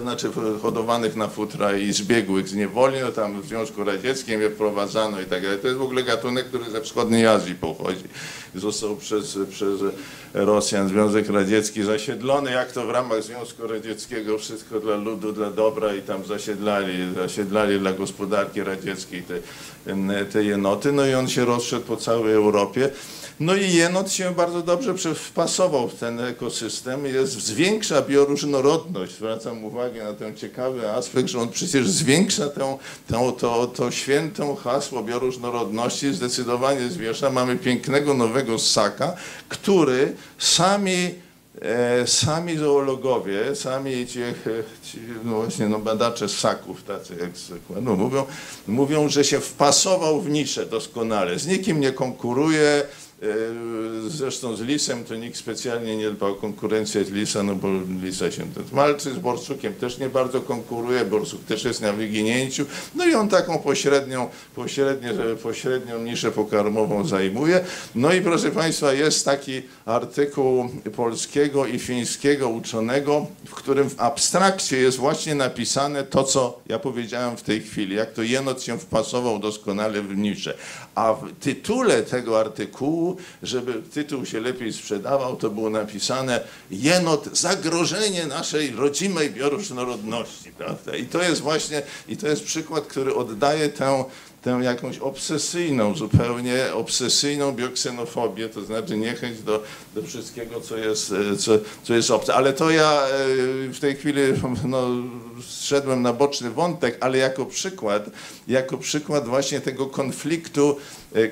znaczy hodowanych na futra i zbiegłych z niewoli, no tam w Związku Radzieckim je wprowadzano i tak dalej. To jest w ogóle gatunek, który ze wschodniej Azji pochodzi. Został przez, przez Rosjan, Związek Radziecki zasiedlony, jak to w ramach Związku Radzieckiego, wszystko dla ludu, dla dobra i tam zasiedlali, zasiedlali dla gospodarki radzieckiej te, te jenoty, no i on się rozszedł po całej Europie. No i jenot się bardzo dobrze wpasował w ten ekosystem, jest, zwiększa bioróżnorodność. Zwracam uwagę na ten ciekawy aspekt, że on przecież zwiększa tę, tę, to, to świętą hasło bioróżnorodności, zdecydowanie zwiększa. Mamy pięknego nowego ssaka, który sami E, sami zoologowie, sami ci, e, ci no właśnie, no badacze ssaków, tacy jak no mówią, mówią, że się wpasował w niszę doskonale. Z nikim nie konkuruje, zresztą z lisem to nikt specjalnie nie dba o konkurencję z lisa, no bo lisa się ten walczy, z borsukiem też nie bardzo konkuruje, borsuk też jest na wyginięciu, no i on taką pośrednią, pośrednie, pośrednią niszę pokarmową zajmuje. No i proszę Państwa, jest taki artykuł polskiego i fińskiego uczonego, w którym w abstrakcie jest właśnie napisane to, co ja powiedziałem w tej chwili, jak to jenot się wpasował doskonale w niszę. A w tytule tego artykułu, żeby tytuł się lepiej sprzedawał, to było napisane jenot zagrożenie naszej rodzimej bioróżnorodności. Prawda? I to jest właśnie, i to jest przykład, który oddaje tę tę jakąś obsesyjną, zupełnie obsesyjną bioksenofobię, to znaczy niechęć do, do wszystkiego, co jest, e, co, co jest obce. Ale to ja e, w tej chwili no, zszedłem na boczny wątek, ale jako przykład, jako przykład właśnie tego konfliktu,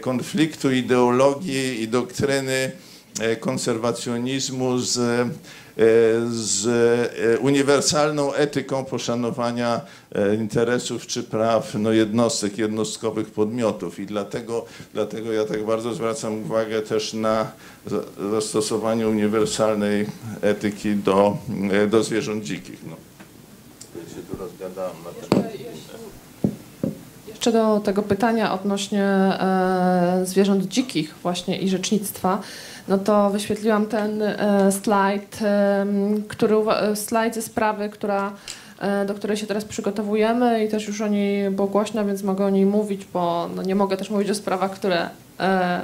konfliktu ideologii i doktryny e, konserwacjonizmu z, e, z e, uniwersalną etyką poszanowania e, interesów czy praw no, jednostek, jednostkowych podmiotów. I dlatego, dlatego ja tak bardzo zwracam uwagę też na za- zastosowanie uniwersalnej etyki do, e, do zwierząt dzikich. No. Ja się tu rozgadałem na temat. Jeszcze do tego pytania odnośnie e, zwierząt dzikich właśnie i rzecznictwa, no to wyświetliłam ten e, slajd, em, który, uwa- slajd ze sprawy, która, e, do której się teraz przygotowujemy i też już o niej było głośno, więc mogę o niej mówić, bo no nie mogę też mówić o sprawach, które e,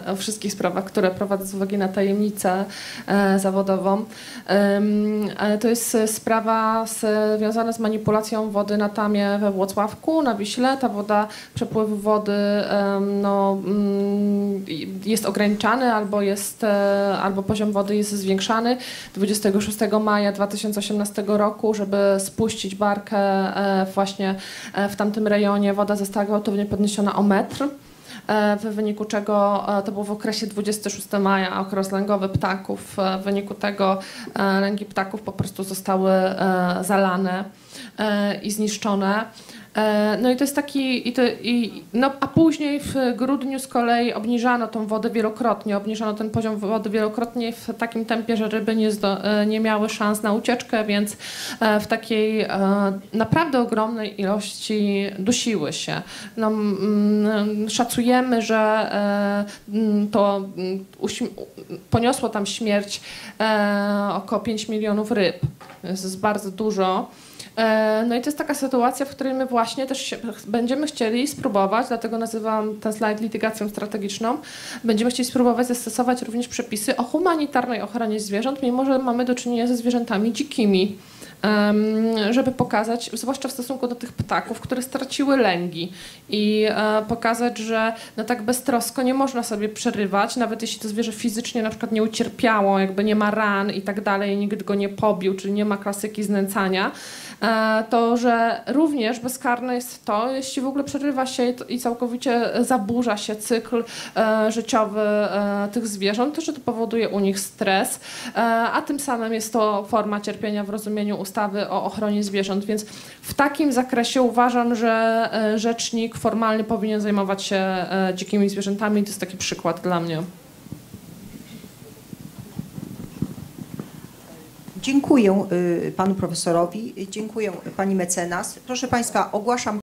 o wszystkich sprawach, które prowadzę z uwagi na tajemnicę e, zawodową. Ale To jest e, sprawa związana z manipulacją wody na Tamie we Włocławku, na Wiśle. Ta woda, przepływ wody no, mm, jest ograniczany albo, jest, e, albo poziom wody jest zwiększany. 26 maja 2018 roku, żeby spuścić barkę e, właśnie e, w tamtym rejonie, woda została gwałtownie podniesiona o metr. E, W wyniku czego e, to było w okresie 26 maja, okres lęgowy ptaków. e, W wyniku tego lęgi ptaków po prostu zostały zalane i zniszczone. E, No i to jest taki, i to, i, no, a później w grudniu z kolei obniżano tą wodę wielokrotnie, obniżano ten poziom wody wielokrotnie w takim tempie, że ryby nie, zdo, e, nie miały szans na ucieczkę, więc e, w takiej naprawdę ogromnej ilości dusiły się. No, szacujemy, że to poniosło tam śmierć około 5 milionów ryb. To jest bardzo dużo. E, No i to jest taka sytuacja, w której my właśnie też będziemy chcieli spróbować, dlatego nazywam ten slajd litygacją strategiczną, będziemy chcieli spróbować zastosować również przepisy o humanitarnej ochronie zwierząt, mimo że mamy do czynienia ze zwierzętami dzikimi. żeby pokazać, zwłaszcza w stosunku do tych ptaków, które straciły lęgi i e, pokazać, że no tak beztrosko nie można sobie przerywać, nawet jeśli to zwierzę fizycznie na przykład nie ucierpiało, jakby nie ma ran i tak dalej, nikt go nie pobił, czyli nie ma klasyki znęcania, to że również bezkarne jest to, jeśli w ogóle przerywa się i całkowicie zaburza się cykl e, życiowy e, tych zwierząt, to że to powoduje u nich stres, e, a tym samym jest to forma cierpienia w rozumieniu ustawy o ochronie zwierząt, więc w takim zakresie uważam, że e, rzecznik formalny powinien zajmować się e, dzikimi zwierzętami. To jest taki przykład dla mnie. Dziękuję y, panu profesorowi, dziękuję pani mecenas. Proszę państwa, ogłaszam